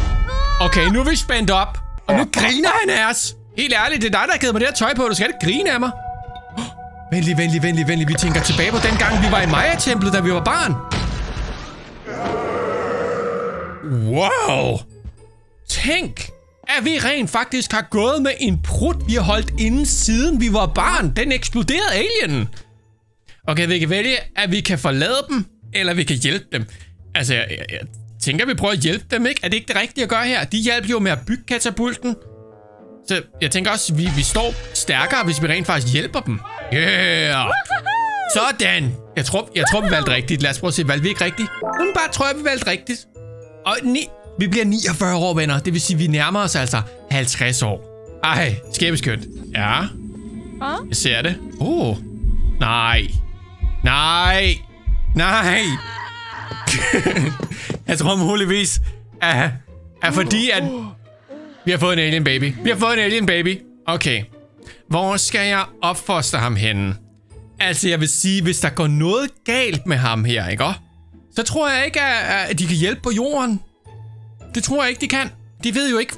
Okay, nu er vi spændt op. Og nu griner han af os. Helt ærligt, det er dig, der har givet mig det her tøj på. Du skal ikke grine af mig. Venlig, venlig, venlig, venlig. Vi tænker tilbage på den gang, vi var i Maya-templet, da vi var barn. Wow. Tænk, at vi rent faktisk har gået med en prut, vi har holdt inden siden vi var barn. Den eksploderede alienen. Okay, vi kan vælge, at vi kan forlade dem, eller vi kan hjælpe dem. Altså, jeg, jeg, jeg tænker, vi prøver at hjælpe dem, ikke? Er det ikke det rigtige at gøre her? De hjalp jo med at bygge katapulten. Så jeg tænker også, vi, vi står stærkere, hvis vi rent faktisk hjælper dem. Yeah! Sådan! Jeg tror, jeg tror vi valgte rigtigt. Lad os prøve at se, valgte vi ikke rigtigt? Hun bare tror jeg, vi valgte rigtigt. Og ni, vi bliver 49 år, venner. Det vil sige, vi nærmer os altså 50 år. Ej, skæbeskønt. Ja. Jeg ser det. Oh. Nej. Nej. Nej. jeg tror muligvis, at, at fordi at vi har fået en alien baby. Vi har fået en alien baby. Okay. Hvor skal jeg opfostre ham henne? Altså, jeg vil sige, hvis der går noget galt med ham her, ikke? Så tror jeg ikke, at de kan hjælpe på jorden. Det tror jeg ikke, de kan. De ved jo ikke.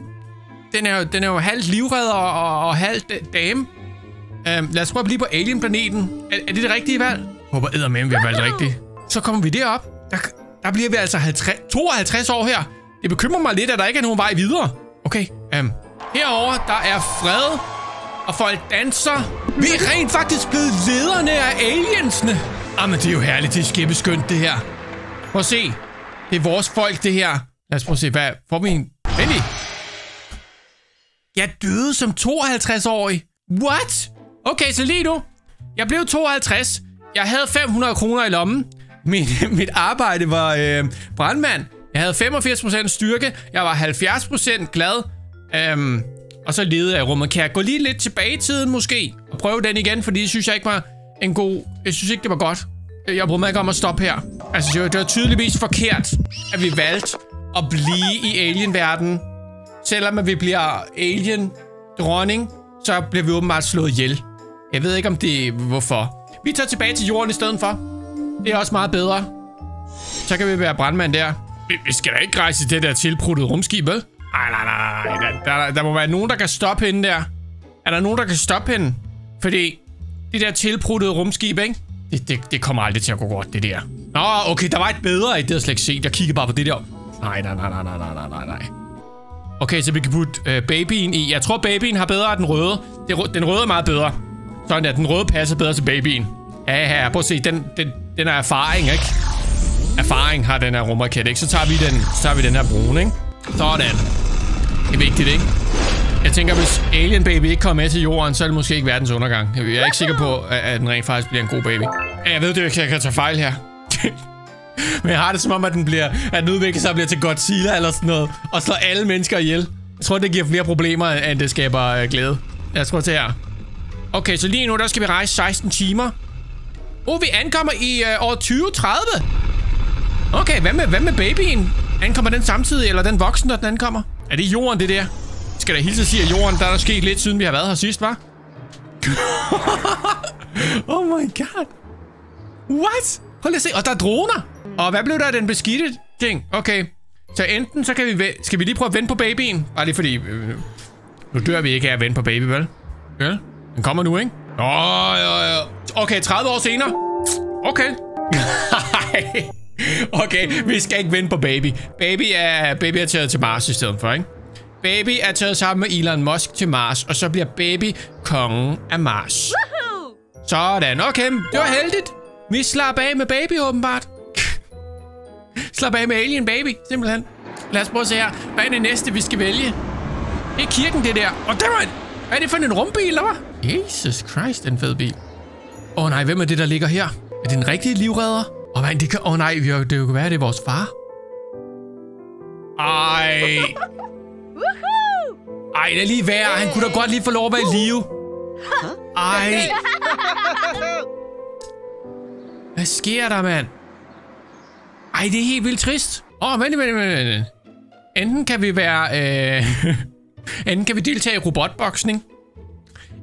Den er jo, den er jo halvt livredder og, og halvt øh, dame. Um, lad os prøve at blive på alien-planeten. Er, er det det rigtige valg? Håber eddermame, vi har valgt rigtigt. Så kommer vi derop. Der, der bliver vi altså 50, 52 år her. Det bekymrer mig lidt, at der ikke er nogen vej videre. Okay, um, herover der er fred, og folk danser. Vi er rent faktisk blevet lederne af aliensene. Ah, Jamen, det er jo herligt, det er skæbbeskønt, det her. Prøv at se. Det er vores folk, det her. Lad os prøve at se, hvad får vi en... Venlig. Jeg døde som 52-årig. What? Okay, så lige nu. Jeg blev 52. Jeg havde 500 kroner i lommen. Mit, mit arbejde var øh, brandmand. Jeg havde 85% styrke. Jeg var 70% glad. Øhm, og så leder jeg rummet. Kan jeg gå lige lidt tilbage i tiden måske? Og prøve den igen, fordi det synes jeg ikke var en god... Jeg synes ikke, det var godt. Jeg brød mig ikke om at stoppe her. Altså, det var, det var tydeligvis forkert, at vi valgte at blive i alien-verden. Selvom at vi bliver alien-dronning, så bliver vi åbenbart slået ihjel. Jeg ved ikke, om det er hvorfor. Vi tager tilbage til jorden i stedet for. Det er også meget bedre. Så kan vi være brandmand der. Vi, vi skal da ikke rejse i det der tilpruttede rumskib, vel? Ej, nej, nej, nej. Der, der, der må være nogen, der kan stoppe hende der. Er der nogen, der kan stoppe hende? Fordi det der tilpruttede rumskib, ikke? Det, det, det kommer aldrig til at gå godt, det der. Nå, okay, der var et bedre, det havde jeg slet ikke set. Jeg kiggede bare på det der. Nej, nej, nej, nej, nej, nej, nej, nej. Okay, så vi kan putte øh, babyen i. Jeg tror, babyen har bedre den røde. Det, den røde er meget bedre. Sådan der, den røde passer bedre til babyen. Ja, ja, prøv at se, den, den, den er erfaring, ikke? Erfaring har den her rumraket, ikke? Så tager vi den, så tager vi den her brune, ikke? Sådan. Det er vigtigt, ikke? Jeg tænker, hvis Alien Baby ikke kommer med til jorden, så er det måske ikke verdens undergang. Jeg er ikke sikker på, at den rent faktisk bliver en god baby. Jeg ved det ikke, jeg kan tage fejl her. Men jeg har det som om, at den, bliver, at den udvikler sig og bliver til Godzilla eller sådan noget. Og slår alle mennesker ihjel. Jeg tror, det giver flere problemer, end det skaber øh, glæde. Jeg tror til her. Okay, så lige nu, der skal vi rejse 16 timer. Oh, vi ankommer i øh, år 2030. Okay, hvad med, hvad med babyen? Ankommer den samtidig, eller den voksen, når den ankommer? Er det jorden, det der? Skal der hilse sige, at jorden, der er der sket lidt, siden vi har været her sidst, var? oh my god. What? Hold lige se. Og der er droner. Og hvad blev der af den beskidte ting? Okay. Så enten så kan vi... Skal vi lige prøve at vente på babyen? Bare lige fordi... Øh, nu dør vi ikke af at vente på baby, vel? Ja? Den kommer nu, ikke? Åh, oh, ja, ja. Okay, 30 år senere. Okay. okay, vi skal ikke vente på baby. Baby er, baby er taget til Mars i stedet for, ikke? Baby er taget sammen med Elon Musk til Mars, og så bliver baby kongen af Mars. Sådan, okay. Det var heldigt. Vi slapper af med baby, åbenbart. Slap af med Alien Baby, simpelthen. Lad os prøve at se her. Hvad er det næste, vi skal vælge? Det er kirken, det der. Og der var en... Hvad er det for en rumbil, eller hvad? Jesus Christ, en fed bil. Åh oh, nej, hvem er det, der ligger her? Er det en rigtig livredder? Åh oh, det kan... Åh oh, nej, det kan være, det er vores far. Ej. Ej, det er lige værd. Han kunne da godt lige få lov at være i live. Ej. Hvad sker der, mand? Ej, det er helt vildt trist. Åh, oh, vent, vent, vent. Enten kan vi være... Øh, enten kan vi deltage i robotboksning.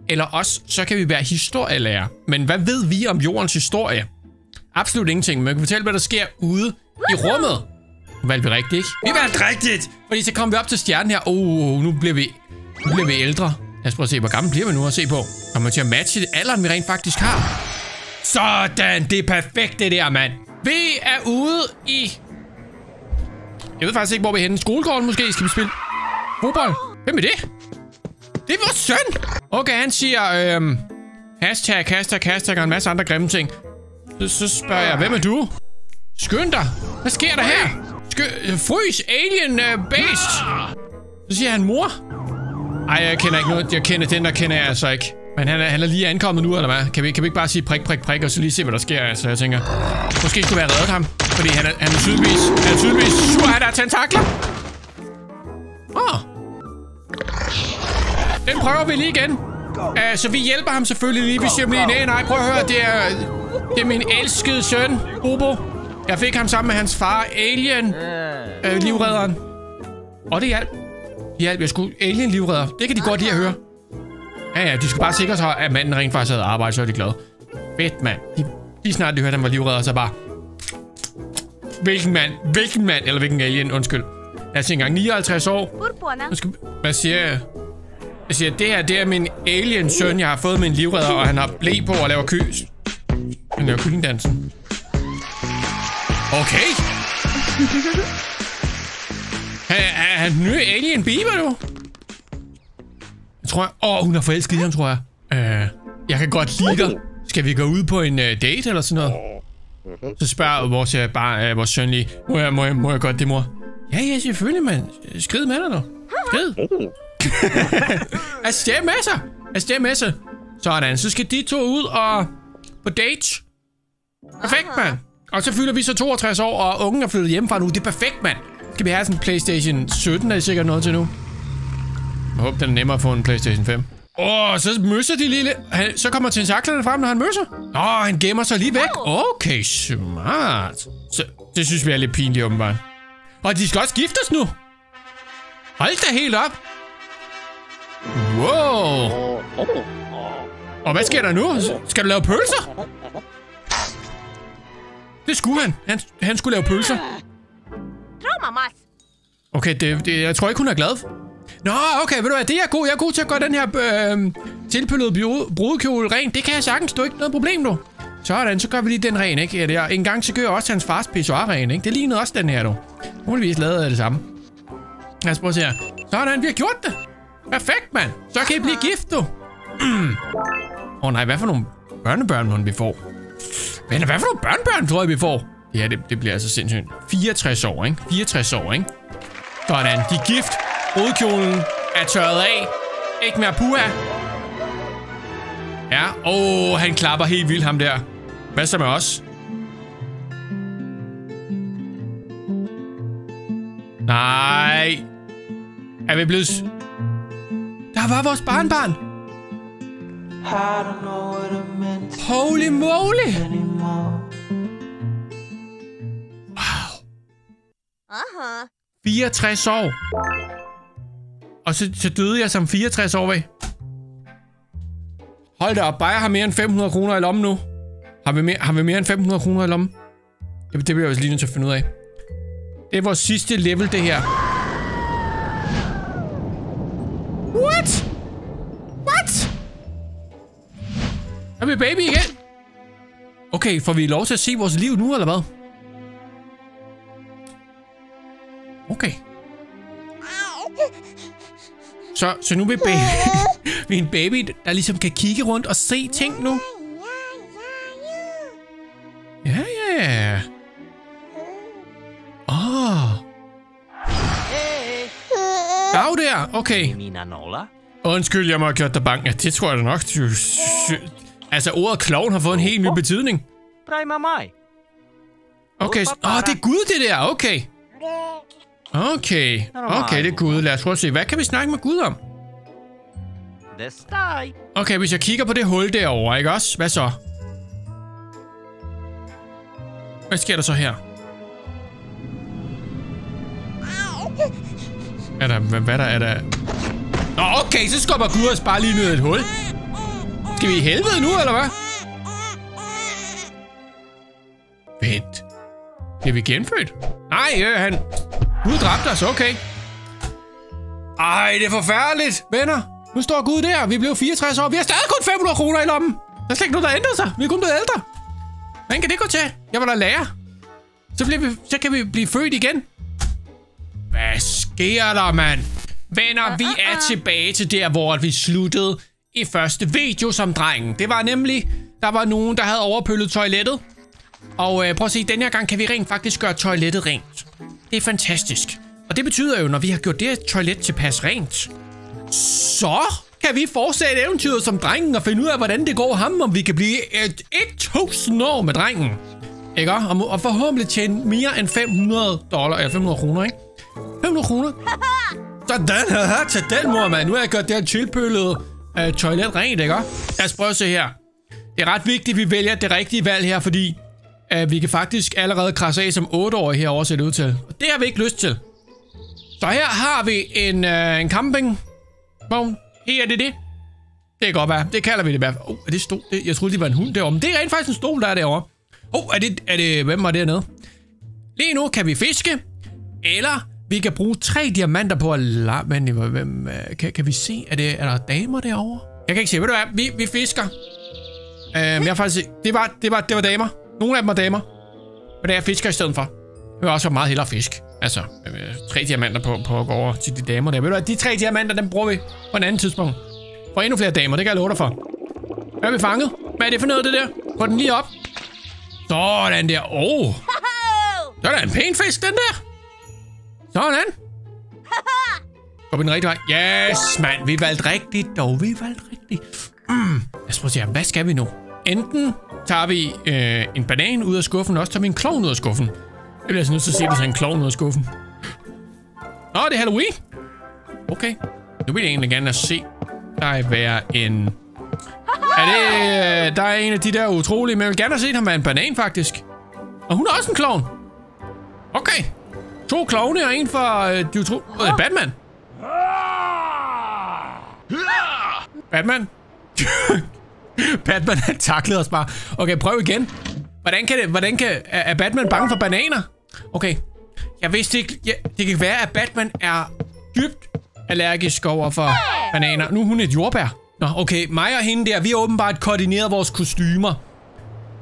Eller også, så kan vi være historielærer. Men hvad ved vi om jordens historie? Absolut ingenting, men jeg kan fortælle, hvad der sker ude i rummet. Nu valgte vi rigtigt, ikke? Vi valgte rigtigt! Fordi så kommer vi op til stjernen her. Oh, nu bliver vi, nu bliver vi ældre. Lad os prøve at se, hvor gammel bliver vi nu at se på. Kommer til at matche det alderen, vi rent faktisk har. Sådan, det er perfekt det der, mand. Vi er ude i... Jeg ved faktisk ikke, hvor vi er henne. Skolegården måske skal vi spille. Fodbold. Hvem er det? Det er vores søn. Okay, han siger... Øhm, hashtag, hashtag, hashtag og en masse andre grimme ting. Så, spørger jeg, hvem er du? Skynd dig. Hvad sker der her? Sky frys alien øh, uh, based. Så siger han mor. Ej, jeg kender ikke noget. Jeg kender den, der kender jeg altså ikke. Men han er, han er lige ankommet nu, eller hvad? Kan vi, kan vi ikke bare sige prik, prik, prik, og så lige se, hvad der sker? Altså, jeg tænker, måske skulle vi have reddet ham. Fordi han er, han er tydeligvis, han er tydeligvis sur, han er tentakler. Åh. Oh. Den prøver vi lige igen. Uh, så vi hjælper ham selvfølgelig lige. Vi siger lige, nej, nej, prøv at høre, det er, det er min elskede søn, Bobo. Jeg fik ham sammen med hans far, Alien, øh, livredderen. Og det hjalp. Det hjalp. Jeg skulle Alien livredder. Det kan de godt lide at høre. Ja, ja, de skal bare sikre sig, at manden rent faktisk havde arbejde, så er de glade. Fedt, mand. De, lige snart de hørte, at han var livredder, så bare... Hvilken mand? Hvilken mand? Eller hvilken alien? Undskyld. Lad os se engang. 59 år. Nu skal, hvad siger jeg? Jeg siger, det her, det er min alien-søn, jeg har fået en livredder, og han har blæ på og laver kys. Han laver kyllingdansen. Okay. er, er han nye alien beaver, du? Jeg tror, åh, oh, hun har forelsket ham, tror jeg. Uh, jeg kan godt lide dig. Skal vi gå ud på en uh, date eller sådan noget? Så spørger vores, uh, bare, uh, vores søn lige, må jeg, må, jeg, må jeg godt det, mor? Ja, ja, selvfølgelig, mand. Skrid med dig nu. Skrid. Afsted med sig. Afsted med sig. Sådan, så skal de to ud og på date. Perfekt, mand. Og så fylder vi så 62 år, og ungen er flyttet hjemmefra nu. Det er perfekt, mand. Skal vi have sådan en Playstation 17, er det sikkert noget til nu? Jeg håber, den er nemmere at få en Playstation 5. Åh, oh, så møsser de lige lidt. Han, så kommer tentaklerne frem, når han møsser. Åh, oh, han gemmer sig lige væk. Okay, smart. Så, det synes vi er lidt pinligt, åbenbart. Og de skal også giftes nu. Hold da helt op. Wow. Og hvad sker der nu? Skal du lave pølser? Det skulle han. Han, han skulle lave pølser. Okay, det, det, jeg tror ikke, hun er glad. for- Nå, okay, ved du hvad, det er jeg god. Jeg er god til at gøre den her øh, tilpøllede brudekjole ren. Det kan jeg sagtens, du er ikke noget problem nu. Sådan, så gør vi lige den ren, ikke? Ja, det er- En gang så gør jeg også hans fars pissoir ren, ikke? Det lignede også den her, du. Muligvis lavet af det samme. Lad os prøve at se her. Sådan, vi har gjort det. Perfekt, mand. Så kan I blive gift, du. Åh oh, nej, hvad for nogle børnebørn, mon vi får? Men hvad for nogle børnebørn, tror jeg, vi får? Ja, det, det bliver altså sindssygt. 64 år, ikke? 64 år, ikke? Sådan, de er gift. Rødkjolen er tørret af. Ikke mere puha. Ja, åh, oh, han klapper helt vildt, ham der. Hvad så med os? Nej. Er vi blevet... Der var vores barnbarn. Holy moly. anymore. Uh-huh. 64 år. Og så, så døde jeg som 64 år ved. Hold da op, bare jeg har mere end 500 kroner i lommen nu. Har vi mere, har vi mere end 500 kroner i lommen? Det, det bliver jeg også lige nødt til at finde ud af. Det er vores sidste level, det her. Er vi baby igen? Okay, får vi lov til at se vores liv nu, eller hvad? Okay. Så, så nu vil baby, vi er en baby, der ligesom kan kigge rundt og se ting nu. Ja, ja, ja. Åh. Oh. Dag der, okay. Undskyld, jeg må have gjort dig bange. Det tror jeg da nok. Altså, ordet klovn har fået en helt ny betydning. Okay, åh, oh, det er Gud, det der. Okay. Okay, okay, det er Gud. Lad os prøve at se. Hvad kan vi snakke med Gud om? Okay, hvis jeg kigger på det hul derovre, ikke også? Hvad så? Hvad sker der så her? Er der... Hvad, hvad der er der? Nå, okay, så skubber Gud os bare lige ned i et hul. Skal vi i helvede nu, eller hvad? Vent. Bliver vi genfødt? Nej, øh, han... Gud dræbte os, okay. Ej, det er forfærdeligt. Venner, nu står Gud der. Vi blev 64 år. Vi har stadig kun 500 kroner i lommen. Der er slet ikke noget, der ændrer sig. Vi er kun blevet ældre. Hvordan kan det gå til? Jeg var da lærer. Så, bliver vi, så kan vi blive født igen. Hvad sker der, mand? Venner, vi er tilbage til der, hvor vi sluttede i første video som drengen. Det var nemlig, der var nogen, der havde overpøllet toilettet. Og øh, prøv at se, den her gang kan vi rent faktisk gøre toilettet rent. Det er fantastisk. Og det betyder jo, når vi har gjort det her toilet tilpas rent, så kan vi fortsætte eventyret som drengen og finde ud af, hvordan det går ham, om vi kan blive et 1000 år med drengen. Ikke? Og, og forhåbentlig tjene mere end 500 dollar, eller 500 kroner, ikke? 500 kroner. Sådan her til den mor, mand. Nu har jeg gjort det her tilpøllede øh, toilet rent, ikke? Lad os prøve at se her. Det er ret vigtigt, at vi vælger det rigtige valg her, fordi øh, vi kan faktisk allerede krasse af som 8-årige herovre, ser det ud til. Og det har vi ikke lyst til. Så her har vi en, øh, en campingvogn. Her er det det. Det kan godt være. Det kalder vi det i hvert fald. Oh, er det stol? Det, jeg troede, det var en hund derovre. Men det er rent faktisk en stol, der er derovre. Oh, er det, er det... Hvem var dernede? Lige nu kan vi fiske. Eller vi kan bruge tre diamanter på at. Men hvem, øh, kan, kan vi se? Er, det, er der damer derovre? Jeg kan ikke se. Ved du hvad? Vi, vi fisker. Øh, men jeg har faktisk... Det var, det, var, det var damer. Nogle af dem var damer. Men det er jeg fisker i stedet for. Jeg vil også meget hellere fisk. Altså, øh, tre diamanter på, på at gå over til de damer der. Ved du hvad? De tre diamanter, dem bruger vi på en anden tidspunkt. For endnu flere damer, det kan jeg love dig for. Hvad har vi fanget? Hvad er det for noget, det der? Gå den lige op. Sådan der. Åh. Oh. Det er en pæn fisk, den der. Sådan. Går vi den rigtige vej? Yes, mand. Vi valgte rigtigt, dog. Vi valgte rigtigt. Mm. Lad os prøve at se. Hvad skal vi nu? Enten tager vi øh, en banan ud af skuffen, og også tager vi en klovn ud af skuffen. Jeg bliver altså nødt til at se, hvis der er en klovn ud af skuffen. Nå, det er Halloween. Okay. Nu vil jeg egentlig gerne se dig være en... Er det... øh, Der er en af de der utrolige, men jeg vil gerne have set ham være en banan, faktisk. Og hun er også en klovn. Okay. To klovne og en fra øh, de utro... Øh, Batman. Batman. Batman han taklede os bare. Okay, prøv igen. Hvordan kan det... Hvordan kan... Er, er Batman bange for bananer? Okay. Jeg vidste ikke... Ja, det kan være, at Batman er dybt allergisk over for bananer. Nu er hun et jordbær. Nå, okay. Mig og hende der, vi har åbenbart koordineret vores kostymer.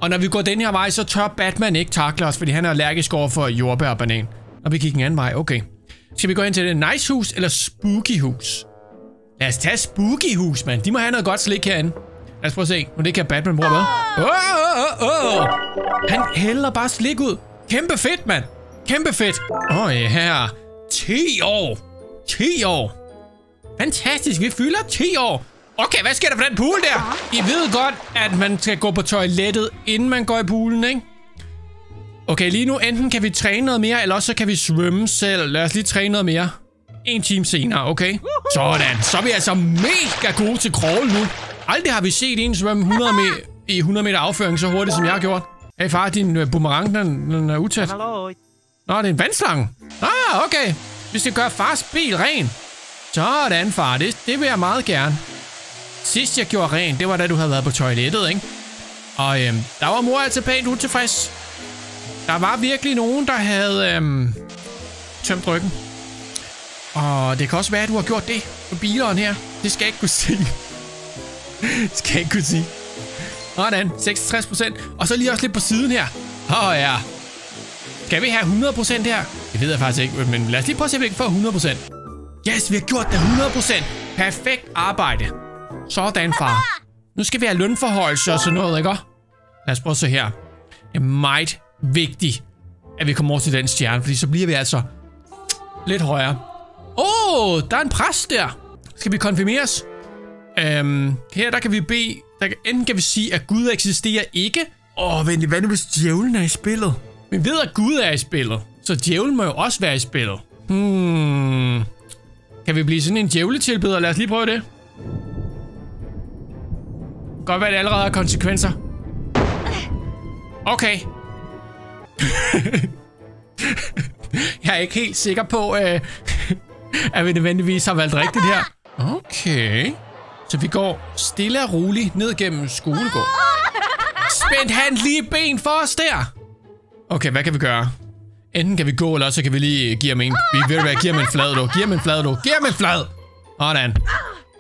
Og når vi går den her vej, så tør Batman ikke takle os, fordi han er allergisk over for jordbær og banan. Og vi gik en anden vej, okay. Skal vi gå ind til det nice hus eller spooky hus? Lad os tage spooky hus, mand. De må have noget godt slik herinde. Lad os prøve at se. Men det kan Batman bruge med. Åh, oh, oh, oh, Han hælder bare slik ud. Kæmpe fedt, mand. Kæmpe fedt. Åh, oh, ja. Yeah. 10 år. 10 år. Fantastisk. Vi fylder 10 år. Okay, hvad sker der for den pool der? I ved godt, at man skal gå på toilettet, inden man går i poolen, ikke? Okay, lige nu enten kan vi træne noget mere, eller også så kan vi svømme selv. Lad os lige træne noget mere. En time senere, okay? Sådan. Så er vi altså mega gode til crawl nu. Aldrig har vi set en svømme 100 me i 100 meter afføring så hurtigt, som jeg har gjort. Hey far, din øh, boomerang, den, den er utæt. Nå, det er en vandslange. Ah, okay. Vi skal gøre fars bil ren. Sådan, far. Det, det vil jeg meget gerne. Sidst jeg gjorde ren, det var da du havde været på toilettet, ikke? Og øhm, der var mor altid pænt utilfreds. Der var virkelig nogen, der havde øhm, tømt ryggen. Og det kan også være, at du har gjort det på bileren her. Det skal jeg ikke kunne sige. det skal jeg ikke kunne sige. Sådan, 66 procent. Og så lige også lidt på siden her. Åh oh, ja. Skal vi have 100 procent her? Det ved jeg faktisk ikke, men lad os lige prøve at se, om vi kan få 100 procent. Yes, vi har gjort det 100 procent. Perfekt arbejde. Sådan, far. Nu skal vi have lønforhøjelse og sådan noget, ikke? Lad os prøve at se her. Det er meget vigtigt, at vi kommer over til den stjerne, fordi så bliver vi altså lidt højere. Åh, oh, der er en præst der. Skal vi konfirmeres? Øhm, her der kan vi bede, der kan, enten kan vi sige, at Gud eksisterer ikke. Åh, oh, vent, hvad nu hvis djævlen er i spillet? Vi ved, at Gud er i spillet, så djævlen må jo også være i spillet. Hmm. Kan vi blive sådan en djævletilbeder? Lad os lige prøve det. Godt være, det allerede har konsekvenser. Okay jeg er ikke helt sikker på, øh, at vi nødvendigvis har valgt rigtigt her. Okay. Så vi går stille og roligt ned gennem skolegården. Spændt han lige ben for os der. Okay, hvad kan vi gøre? Enten kan vi gå, eller så kan vi lige give ham en... Vi vil hvad, give ham en flad, du. Giv ham en flad, du. Giv ham en flad. Sådan.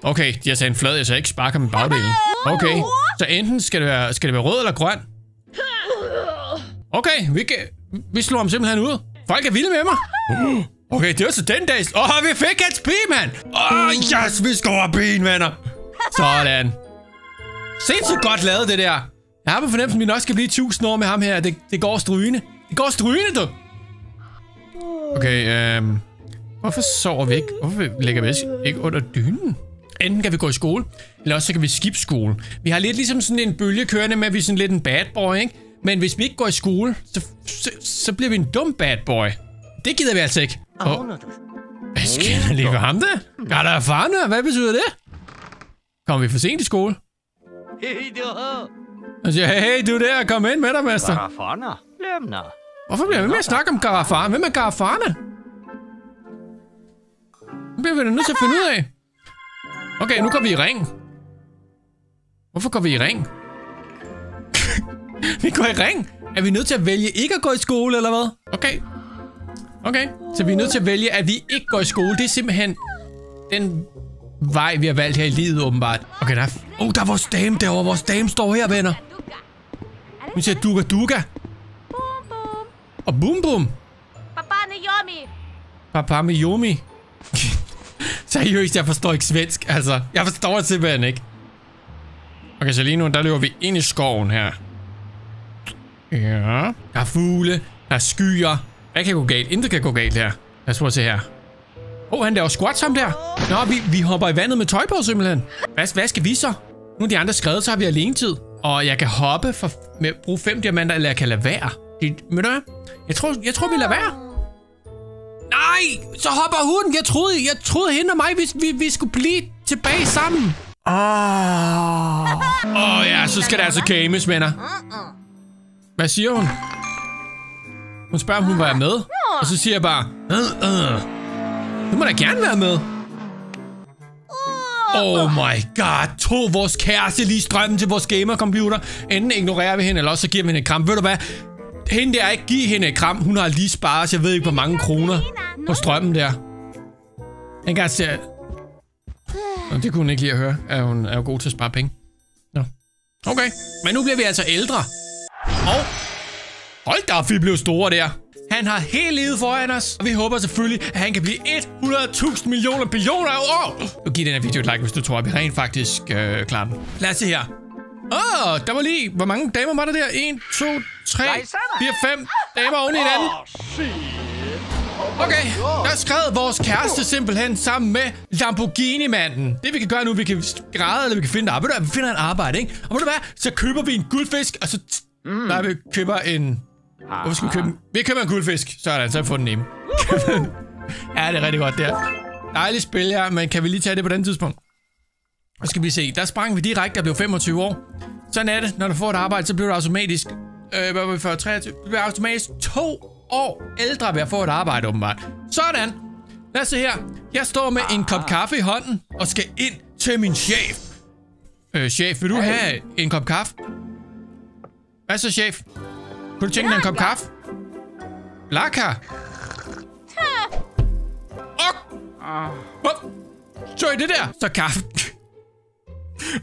Okay, jeg sagde en flad, jeg sagde ikke sparke ham i bagdelen. Okay, så enten skal det være, skal det være rød eller grøn. Okay, vi, kan, vi slår ham simpelthen ud. Folk er vilde med mig. Okay, det var så den dag. Åh, oh, vi fik hans pige, mand. Åh, oh, yes, vi scorer pigen, venner. Sådan. Sindssygt godt lavet, det der. Jeg har på fornemmelsen, at vi nok skal blive 1000 år med ham her. Det, det går strygende. Det går strygende, du. Okay, øhm... Hvorfor sover vi ikke? Hvorfor lægger vi ikke under dynen? Enten kan vi gå i skole, eller også så kan vi skip skole. Vi har lidt ligesom sådan en bølge kørende med, at vi er sådan lidt en bad boy, ikke? Men hvis vi ikke går i skole, så, så, så bliver vi en dum bad boy. Det gider vi altså ikke. Oh. Hvad sker der lige for ham der? Gør der farne? Hvad betyder det? Kommer vi for sent i skole? Og siger, hey, du der, kom ind med dig, mester. Hvorfor bliver vi med at snakke om Garafana? Hvem er Garafana? Det bliver vi da nødt til at finde ud af. Okay, nu går vi i ring. Hvorfor går vi i ring? Vi går i ring. Er vi nødt til at vælge ikke at gå i skole, eller hvad? Okay. Okay, så vi er nødt til at vælge, at vi ikke går i skole. Det er simpelthen den vej, vi har valgt her i livet, åbenbart. Okay, der er... Oh, der er vores dame derovre. Vores dame står her, venner. Vi siger Duga Duga. Og Boom Boom. Papa Naomi. Papa med Yomi. Seriøst, jeg forstår ikke svensk. Altså, jeg forstår det simpelthen ikke. Okay, så lige nu, der løber vi ind i skoven her. Ja. Der er fugle. Der er skyer. Hvad kan gå galt? Intet kan gå galt her. Lad os prøve at se her. Åh, oh, han laver squats ham der. Nå, vi, vi hopper i vandet med tøj på simpelthen. Hvad, hvad skal vi så? Nu er de andre skrevet, så har vi alene tid. Og jeg kan hoppe for med bruge fem diamanter, eller jeg kan lade være. Det, ved du hvad? Jeg tror, jeg tror vi lader være. nej! Så hopper hun! Jeg troede, jeg troede hende og mig, vi, vi, vi skulle blive tilbage sammen. Åh oh, ja, så skal det altså games, venner. Hvad siger hun? Hun spørger, om hun var med. Og så siger jeg bare, øh, øh. Du må da gerne være med. Oh my god, tog vores kæreste lige strømmen til vores gamercomputer. Enten ignorerer vi hende, eller også så giver vi hende et kram. Ved du hvad? Hende der, ikke give hende et kram. Hun har lige sparet, jeg ved ikke, hvor mange kroner på strømmen der. En gang ser... Nå, det kunne hun ikke lige at høre. Er hun er jo god til at spare penge. Nå. Okay, men nu bliver vi altså ældre. Og... Hold da op, vi blev store der. Han har hele livet foran os, og vi håber selvfølgelig, at han kan blive 100.000 millioner billioner år. Du giver den her video et like, hvis du tror, at vi rent faktisk øh, klarer den. Lad os se her. Åh, oh, der var lige... Hvor mange damer var der der? 1, 2, 3, 4, 5 damer oven i hinanden. Okay, der er skrevet vores kæreste simpelthen sammen med Lamborghini-manden. Det vi kan gøre nu, vi kan græde, eller vi kan finde et arbejde. Vi finder en arbejde, ikke? Og ved du hvad? Så køber vi en guldfisk, og så... Mm. Der vi køber en... Hvorfor skal vi købe en? Vi køber en guldfisk. Sådan, så har vi fået den nemme. ja, det er rigtig godt der. Dejligt spil, ja, men kan vi lige tage det på den tidspunkt? Og skal vi se, der sprang vi direkte og blev 25 år. Sådan er det, når du får et arbejde, så bliver du automatisk... Øh, hvad var vi før? 23? Du bliver automatisk to år ældre ved at få et arbejde, åbenbart. Sådan. Lad os se her. Jeg står med en kop kaffe i hånden og skal ind til min chef. Øh, chef, vil du have en kop kaffe? Hvad så, chef? Kunne du tænke dig en kop kaffe? Laka. Åh! Oh. Så I det der? Så kaffe.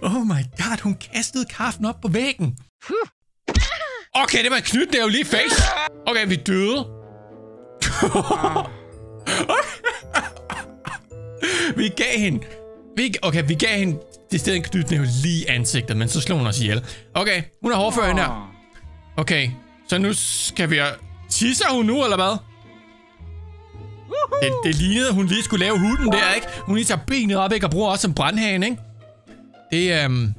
Oh my god, hun kastede kaffen op på væggen. Okay, det var en knytnæve lige i face. Okay, vi døde. vi gav hende... Vi, okay, vi gav hende det sted en knytnæve lige ansigtet, men så slog hun os ihjel. Okay, hun er hårdfør hende her. Okay, så nu skal vi... Tisser hun nu, eller hvad? Det, det lignede, at hun lige skulle lave huden der, ikke? Hun lige tager benet op, ikke? Og bruger også som brandhane, ikke? Det, øhm...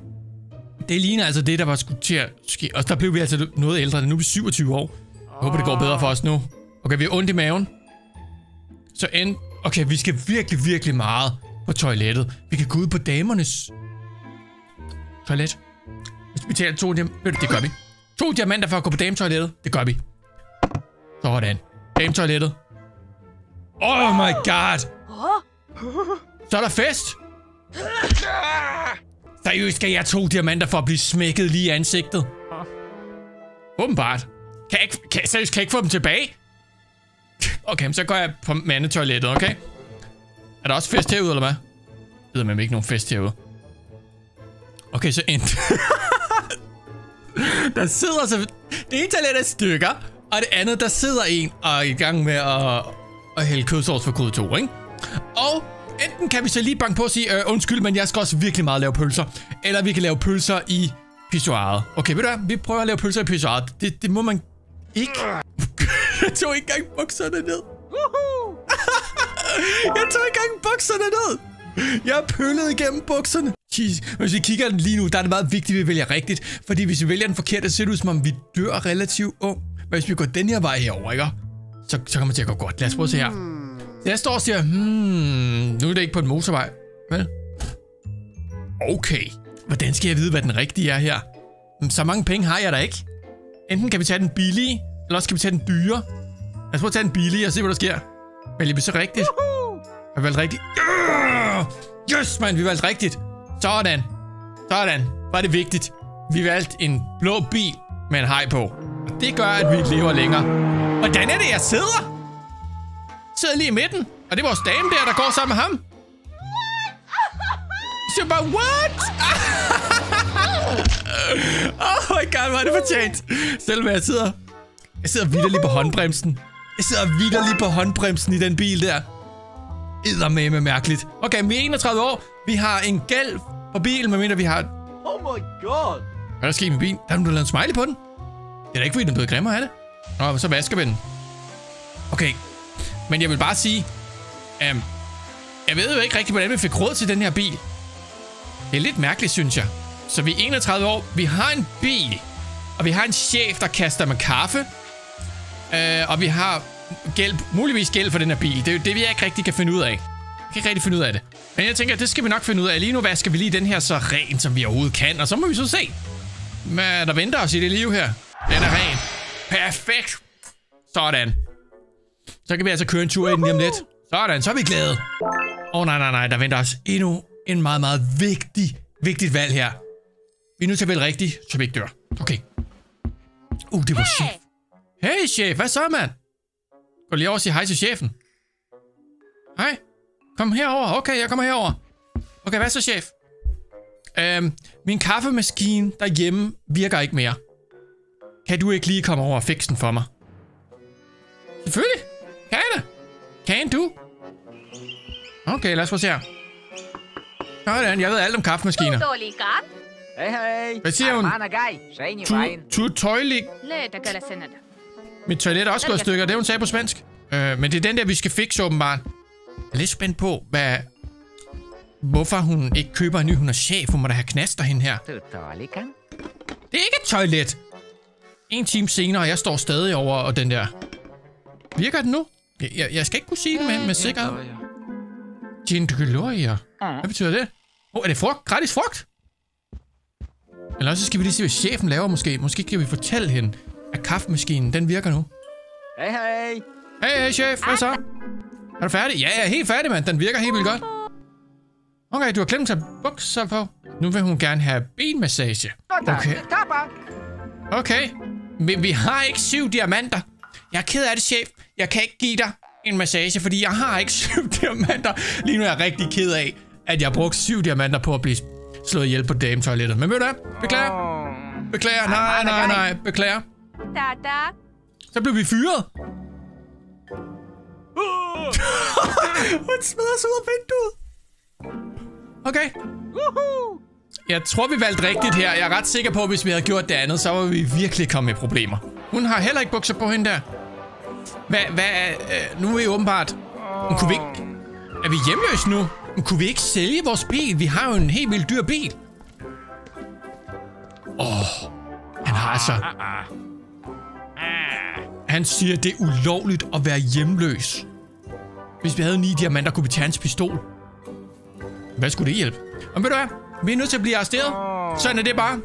Det ligner altså det, der var skulle til at ske. Og der blev vi altså noget ældre. Nu er vi 27 år. Jeg håber, det går bedre for os nu. Okay, vi har ondt i maven. Så end... Okay, vi skal virkelig, virkelig meget på toilettet. Vi kan gå ud på damernes toilet. Hvis vi tager to diamanter... Det gør vi. To diamanter for at gå på dametoilettet. Det gør vi. Sådan. Dametoilettet. Oh my god. Så er der fest. Seriøst, skal jeg to diamanter for at blive smækket lige i ansigtet? Åbenbart. Kan jeg ikke, kan, seriøst, kan jeg ikke få dem tilbage? Okay, så går jeg på mandetoilettet, okay? Er der også fest herude, eller hvad? Jeg ved ikke nogen fest herude. Okay, så endte. der sidder så... Det ene toilet er stykker, og det andet, der sidder en og er i gang med at, at hælde kødsovs for kode 2, ikke? Og enten kan vi så lige banke på og sige, øh, undskyld, men jeg skal også virkelig meget lave pølser. Eller vi kan lave pølser i pissoiret. Okay, ved du hvad? Vi prøver at lave pølser i pissoiret. Det, det må man ikke. jeg tog ikke engang bukserne ned. jeg tog ikke engang bukserne ned. Jeg er pøllet igennem bukserne. Jeez. Hvis vi kigger den lige nu, der er det meget vigtigt, at vi vælger rigtigt. Fordi hvis vi vælger den forkerte, så ser det ud som om, vi dør relativt ung. Men hvis vi går den her vej herover, ikke? Så, så kommer det til at gå godt. Lad os prøve at se her. Så jeg står og siger, hmm, nu er det ikke på en motorvej. Vel? Okay. Hvordan skal jeg vide, hvad den rigtige er her? Så mange penge har jeg da ikke. Enten kan vi tage den billige, eller også kan vi tage den dyre. Lad os prøve at tage den billige og se, hvad der sker. Vælger vi så rigtigt? Har vi valgt rigtigt? Øh! Yes, man, vi valgte rigtigt. Sådan. Sådan. Var det vigtigt. Vi valgte en blå bil med en hej på. Og det gør, at vi lever længere. Hvordan er det, jeg sidder? Jeg sidder lige i midten. Og det er vores dame der, der går sammen med ham. Så bare, what? oh my god, hvor er det fortjent. Selvom jeg sidder... Jeg sidder vidderligt på håndbremsen. Jeg sidder vidderligt på håndbremsen i den bil der med mærkeligt. Okay, vi er 31 år. Vi har en gæld på bilen, medmindre vi har... Oh my god! Hvad er der sket med bilen? Der er du lavet en smiley på den. Det er da ikke, fordi den er blevet grimmere af det. Nå, så vasker vi den. Okay. Men jeg vil bare sige... Um, jeg ved jo ikke rigtig, hvordan vi fik råd til den her bil. Det er lidt mærkeligt, synes jeg. Så vi er 31 år. Vi har en bil. Og vi har en chef, der kaster med kaffe. Uh, og vi har gæld, muligvis gæld for den her bil. Det er jo det, vi ikke rigtig kan finde ud af. Jeg kan ikke rigtig finde ud af det. Men jeg tænker, det skal vi nok finde ud af. Lige nu vasker vi lige den her så ren, som vi overhovedet kan. Og så må vi så se, hvad der venter os i det liv her. Den er ren. Perfekt. Sådan. Så kan vi altså køre en tur i den lige om lidt. Sådan, så er vi glade. Åh oh, nej, nej, nej, der venter os endnu en meget, meget vigtig, vigtigt valg her. Vi er nødt til at vælge rigtigt, så vi ikke dør. Okay. Uh, det var Hey! chef. Hey, chef, hvad så, mand? Gå lige over og sige hej til chefen. Hej. Kom herover. Okay, jeg kommer herover. Okay, hvad så, chef? Øhm, min kaffemaskine derhjemme virker ikke mere. Kan du ikke lige komme over og fikse den for mig? Selvfølgelig. Kan jeg det? Kan du? Okay, lad os prøve at se her. Sådan, jeg ved alt om kaffemaskiner. Hey, hey. Hvad siger hun? Tu, tu toilet. Mit toilet er også gået i stykker. Det hun sagde på svensk. Øh, men det er den der, vi skal fikse åbenbart. Jeg er lidt spændt på, hvad... Hvorfor hun ikke køber en ny. Hun er chef. Hun må da have knaster hende her. Det er ikke et toilet. En time senere, og jeg står stadig over og den der. Virker den nu? Jeg, jeg, jeg skal ikke kunne sige det med, med sikkerhed. Gin Hvad betyder det? Oh, er det frugt? Gratis frugt? Eller også skal vi lige se, hvad chefen laver måske. Måske kan vi fortælle hende, at kaffemaskinen, den virker nu. Hey, hey. Hey, hey, chef. Hvad så? Er du færdig? Ja, jeg er helt færdig, mand. Den virker helt vildt godt. Okay, du har glemt at tage bukser på. Nu vil hun gerne have benmassage. Okay. Okay. Men vi har ikke syv diamanter. Jeg er ked af det, chef. Jeg kan ikke give dig en massage, fordi jeg har ikke syv diamanter. Lige nu er jeg rigtig ked af, at jeg har brugt syv diamanter på at blive slået ihjel på dametoilettet. Men ved du hvad? Beklager. Beklager. Nej, nej, nej. Beklager. Tata. Så blev vi fyret. Hun smider sig ud af vinduet. Okay. Jeg tror, vi valgte rigtigt her. Jeg er ret sikker på, at hvis vi havde gjort det andet, så var vi virkelig kommet i problemer. Hun har heller ikke bukser på hende der. Hvad, hvad, øh, nu er vi åbenbart... Men kunne vi ikke... Er vi hjemløse nu? Men kunne vi ikke sælge vores bil? Vi har jo en helt vildt dyr bil. Åh, oh, han har altså... Han siger, det er ulovligt at være hjemløs. Hvis vi havde ni diamanter, kunne vi tage hans pistol. Hvad skulle det hjælpe? Og ved du hvad? Vi er nødt til at blive arresteret. Sådan er det bare.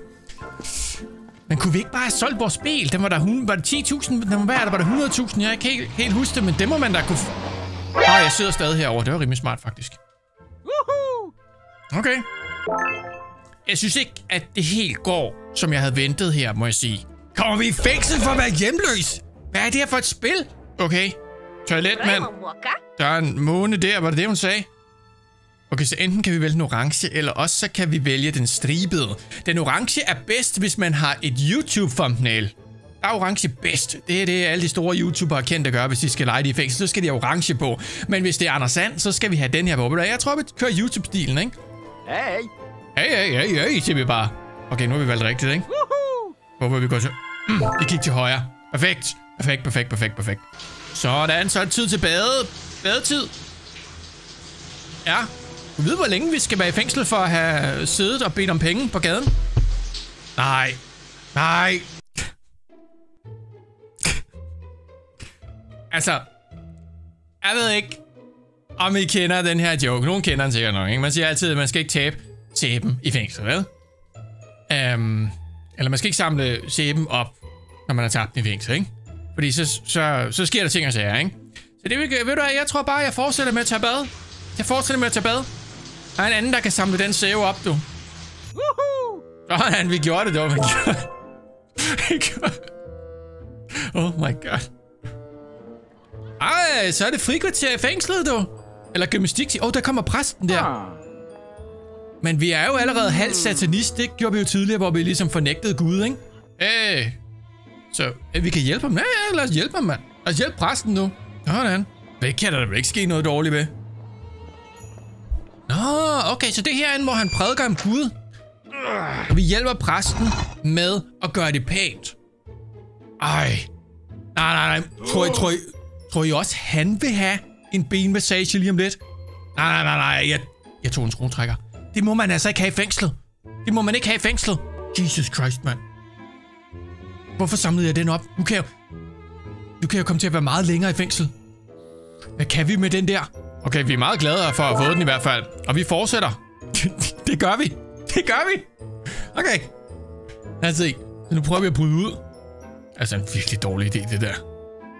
Men kunne vi ikke bare have solgt vores bil? Den var der, hun- var det 10.000? Den var værd, eller var det 100.000? Jeg har ikke helt, huske det, men det må man da kunne... Ah, jeg sidder stadig herovre. Det var rimelig smart, faktisk. Okay. Jeg synes ikke, at det helt går, som jeg havde ventet her, må jeg sige. Kommer vi i fængsel for at være hjemløs? Hvad er det her for et spil? Okay. Toilet, mand. Waka. Der er en måne der, var det det, hun sagde? Okay, så enten kan vi vælge den orange, eller også så kan vi vælge den stribede. Den orange er bedst, hvis man har et YouTube-thumbnail. Der er orange bedst. Det er det, alle de store YouTubere er kendt at gøre, hvis de skal lege i fængsel. Så skal de have orange på. Men hvis det er Anders Sand, så skal vi have den her på. Jeg tror, vi kører YouTube-stilen, ikke? Hey. Hey, hey, hey, hey, siger vi bare. Okay, nu har vi valgt rigtigt, ikke? Hvorfor vi går til... Mm, vi kigger til højre. Perfekt. Perfekt, perfekt, perfekt, perfekt. Sådan, så er det tid til bade. Badetid. Ja. Du ved, hvor længe vi skal være i fængsel for at have siddet og bedt om penge på gaden? Nej. Nej. altså, jeg ved ikke, om I kender den her joke. Nogen kender den sikkert nok, ikke? Man siger altid, at man skal ikke tabe sæben i fængsel, vel? Um, eller man skal ikke samle sæben op, når man har tabt den i fængsel, ikke? Fordi så, så, så sker der ting og sager, ikke? Så det vil, ved du hvad, jeg tror bare, jeg fortsætter med at tage bad. Jeg fortsætter med at tage bad. Der er en anden, der kan samle den sæve op, du. Sådan, vi gjorde det, dog. Vi gjorde Oh my god. Ej, så er det frikvarter i fængslet, du. Eller gymnastik. Åh, oh, der kommer præsten der. Ah. Men vi er jo allerede halvt satanist. Det gjorde vi jo tidligere, hvor vi ligesom fornægtede Gud, ikke? Øh. Så øh, vi kan hjælpe ham. Ja, ja, lad os hjælpe ham, mand. Lad os hjælpe præsten nu. Sådan. Det kan der da vel ikke ske noget dårligt ved? Nå, okay, så det her er, hvor han prædiker om Gud. Og vi hjælper præsten med at gøre det pænt. Ej. Nej, nej, nej. Tror I, tror I, tror I også, han vil have en benmassage lige om lidt? Nej, nej, nej, nej. Jeg, jeg tog en skruetrækker. Det må man altså ikke have i fængslet. Det må man ikke have i fængslet. Jesus Christ, mand. Hvorfor samlede jeg den op? Nu kan jeg... du kan jo komme til at være meget længere i fængsel. Hvad kan vi med den der? Okay, vi er meget glade for at få den i hvert fald. Og vi fortsætter. det gør vi. Det gør vi. Okay. Lad os se. Så nu prøver vi at bryde ud. Altså en virkelig dårlig idé, det der.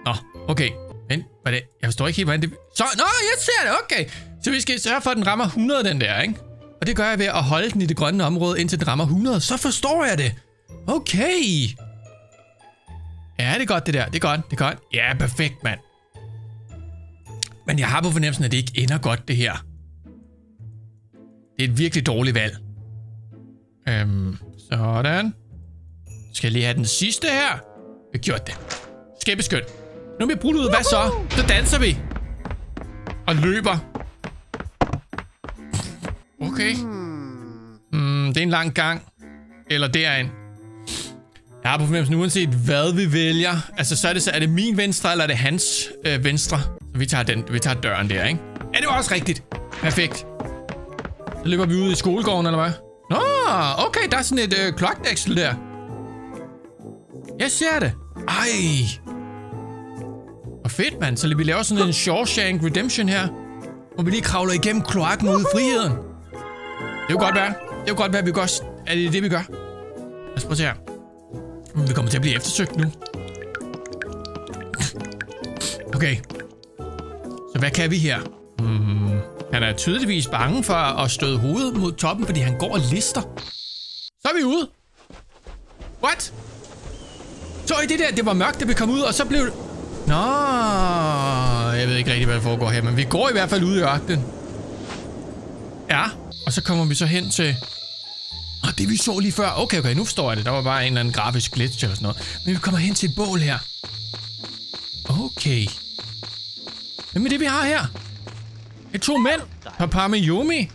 Nå, okay. Men, hvad det? Jeg forstår ikke helt, hvordan det... Så, nå, jeg ser det, okay. Så vi skal sørge for, at den rammer 100, den der, ikke? Og det gør jeg ved at holde den i det grønne område, indtil den rammer 100. Så forstår jeg det. Okay. Ja, det er godt, det der. Det er godt, det er godt. Ja, perfekt, mand. Men jeg har på fornemmelsen, at det ikke ender godt, det her. Det er et virkelig dårligt valg. Øhm, sådan. Skal jeg lige have den sidste her? Vi har gjort det. Skæbbeskøn. Nu er vi brudt ud. Hvad så? Så danser vi. Og løber. Okay. Hmm, det er en lang gang. Eller er en. Jeg har på fornemmelsen, uanset hvad vi vælger, altså så er det, så er det min venstre, eller er det hans øh, venstre? Så vi tager, den, vi tager døren der, ikke? Ja, det var også rigtigt. Perfekt. Så løber vi ud i skolegården, eller hvad? Nå, okay, der er sådan et øh, kloakdæksel der. Jeg ser det. Ej. Hvor fedt, mand. Så vi laver sådan en Shawshank Redemption her. Hvor vi lige kravler igennem kloakken ud i friheden. Det kunne godt være. Det kunne godt være, at vi gør... Er det det, vi gør? Lad os prøve at se her. Mm, Vi kommer til at blive eftersøgt nu. Okay. Så hvad kan vi her? Hmm. Han er tydeligvis bange for at støde hovedet mod toppen, fordi han går og lister. Så er vi ude. What? Så i det der, det var mørkt, da vi kom ud, og så blev det... Nå, jeg ved ikke rigtig, hvad der foregår her, men vi går i hvert fald ud i ørkenen. Ja, og så kommer vi så hen til... Og det vi så lige før, okay, okay, nu forstår jeg det. Der var bare en eller anden grafisk glitch eller sådan noget. Men vi kommer hen til et bål her. Okay. Hvad med det, vi har her? Det er to mænd. Papa med Yumi.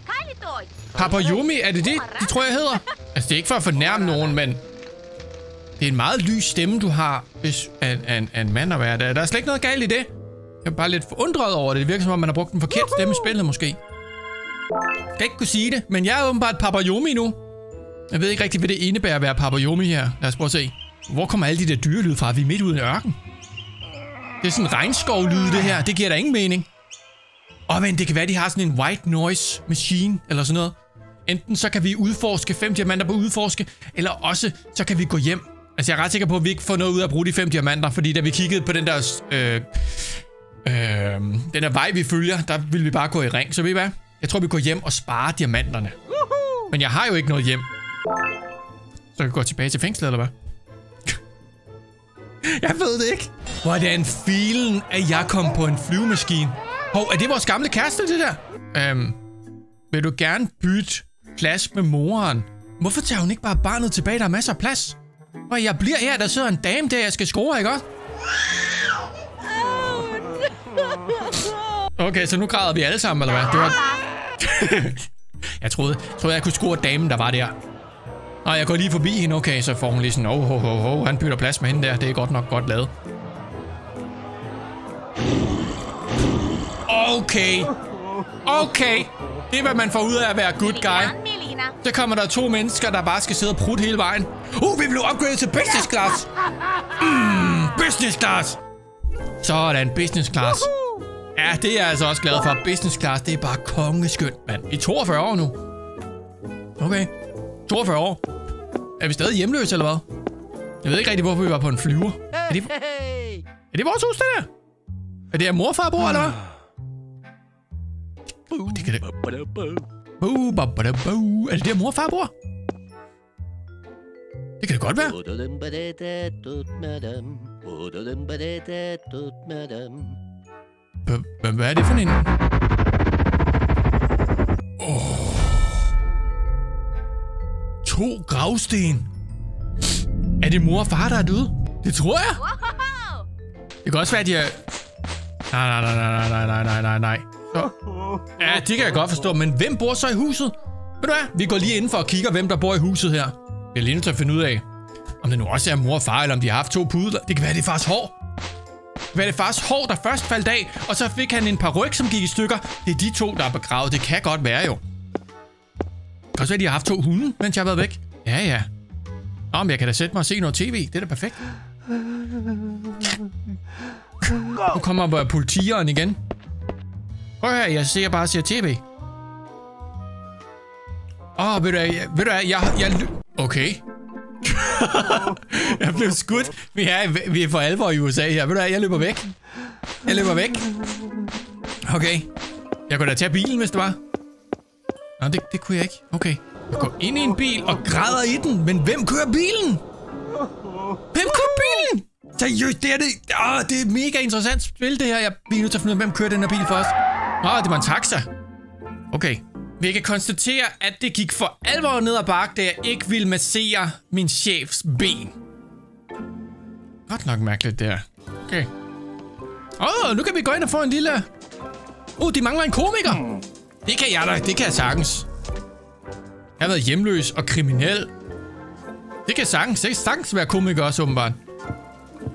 Papa Yumi, er det det, de tror jeg hedder? Altså, det er ikke for at fornærme nogen, men... Det er en meget lys stemme, du har, hvis en, en- en mand at være. Der, der er slet ikke noget galt i det. Jeg er bare lidt forundret over det. Det virker som om, man har brugt en forkert stemme i spillet, måske. Jeg kan ikke kunne sige det, men jeg er åbenbart Papa Yumi nu. Jeg ved ikke rigtig, hvad det indebærer at være Papa Yomi her. Lad os prøve at se. Hvor kommer alle de der dyrelyd fra? Vi er midt ude i en ørken. Det er sådan en regnskovlyd, det her. Det giver da ingen mening. Og men det kan være, de har sådan en white noise machine, eller sådan noget. Enten så kan vi udforske fem diamanter på udforske, eller også så kan vi gå hjem. Altså jeg er ret sikker på, at vi ikke får noget ud af at bruge de fem diamanter, fordi da vi kiggede på den der, øh, øh, den der vej, vi følger, der ville vi bare gå i ring. Så ved I hvad? Jeg tror, vi går hjem og sparer diamanterne. Men jeg har jo ikke noget hjem. Så kan vi gå tilbage til fængslet, eller hvad? jeg ved det ikke. Hvordan filen, at jeg kom på en flyvemaskine? Hov, er det vores gamle kæreste, det der? Øhm, vil du gerne bytte plads med moren? Hvorfor tager hun ikke bare barnet tilbage? Der er masser af plads. Og jeg bliver her, der sidder en dame der, jeg skal score, ikke også? Okay, så nu græder vi alle sammen, eller hvad? Det var... jeg troede, jeg troede, jeg kunne score damen, der var der. Og jeg går lige forbi hende, okay, så får hun lige sådan, oh, ho, ho, ho, han bytter plads med hende der, det er godt nok godt lavet. Okay. Okay. Det er, hvad man får ud af at være good guy. Så kommer der to mennesker, der bare skal sidde og prutte hele vejen. Uh, vi blev upgradet til business class. Mm, business class. Sådan, business class. Ja, det er jeg altså også glad for. Business class, det er bare kongeskønt, mand. Er 42 år nu. Okay. 42 år. Er vi stadig hjemløse, eller hvad? Jeg ved ikke rigtig, hvorfor vi var på en flyver. Er det, er det vores hus, det der? Er det her mor og far bor, eller hvad? Det kan det... Boo. Er det der mor og far bor? Det kan det godt være. Hvad er det for en? Åh. To gravsten. Er det mor og far, der er døde? Det tror jeg. Det kan også være, at de er... Nej, nej, nej, nej, nej, nej, nej, nej, nej. Så. Ja, det kan jeg godt forstå, men hvem bor så i huset? Ved du hvad? Vi går lige indenfor og kigger, hvem der bor i huset her. Vi er lige nødt til at finde ud af, om det nu også er mor og far, eller om de har haft to pudler. Det kan være, det er fars hår. Det kan være, det er fars hår, der først faldt af, og så fik han en par ryg, som gik i stykker. Det er de to, der er begravet. Det kan godt være jo. Og så har de har haft to hunde, mens jeg har været væk. Ja, ja. Nå, men jeg kan da sætte mig og se noget tv. Det er da perfekt. Nu kommer politieren igen. Prøv her, jeg ser bare ser tv. Åh, oh, ved du hvad, jeg, ved du hvad, jeg, jeg, lø- okay. jeg blev skudt. Vi er, vi er for alvor i USA her. Ved du hvad, jeg løber væk. Jeg løber væk. Okay. Jeg kunne da tage bilen, hvis det var. Nå, det, det kunne jeg ikke. Okay. Jeg går ind i en bil og græder i den. Men hvem kører bilen? Hvem kører bilen? Seriøst, det er det. Åh, det er mega interessant spil, det her. Jeg bliver nødt til at finde ud af, hvem kører den her bil først. Åh, det var en taxa. Okay. Vi kan konstatere, at det gik for alvor ned ad bakke, da jeg ikke ville massere min chefs ben. Godt nok mærkeligt, det her. Okay. Åh, oh, nu kan vi gå ind og få en lille... Uh, de mangler en komiker. Det kan jeg da. Det kan jeg sagtens. Jeg har været hjemløs og kriminel. Det kan sagtens. Det kan sagtens være komiker også, åbenbart.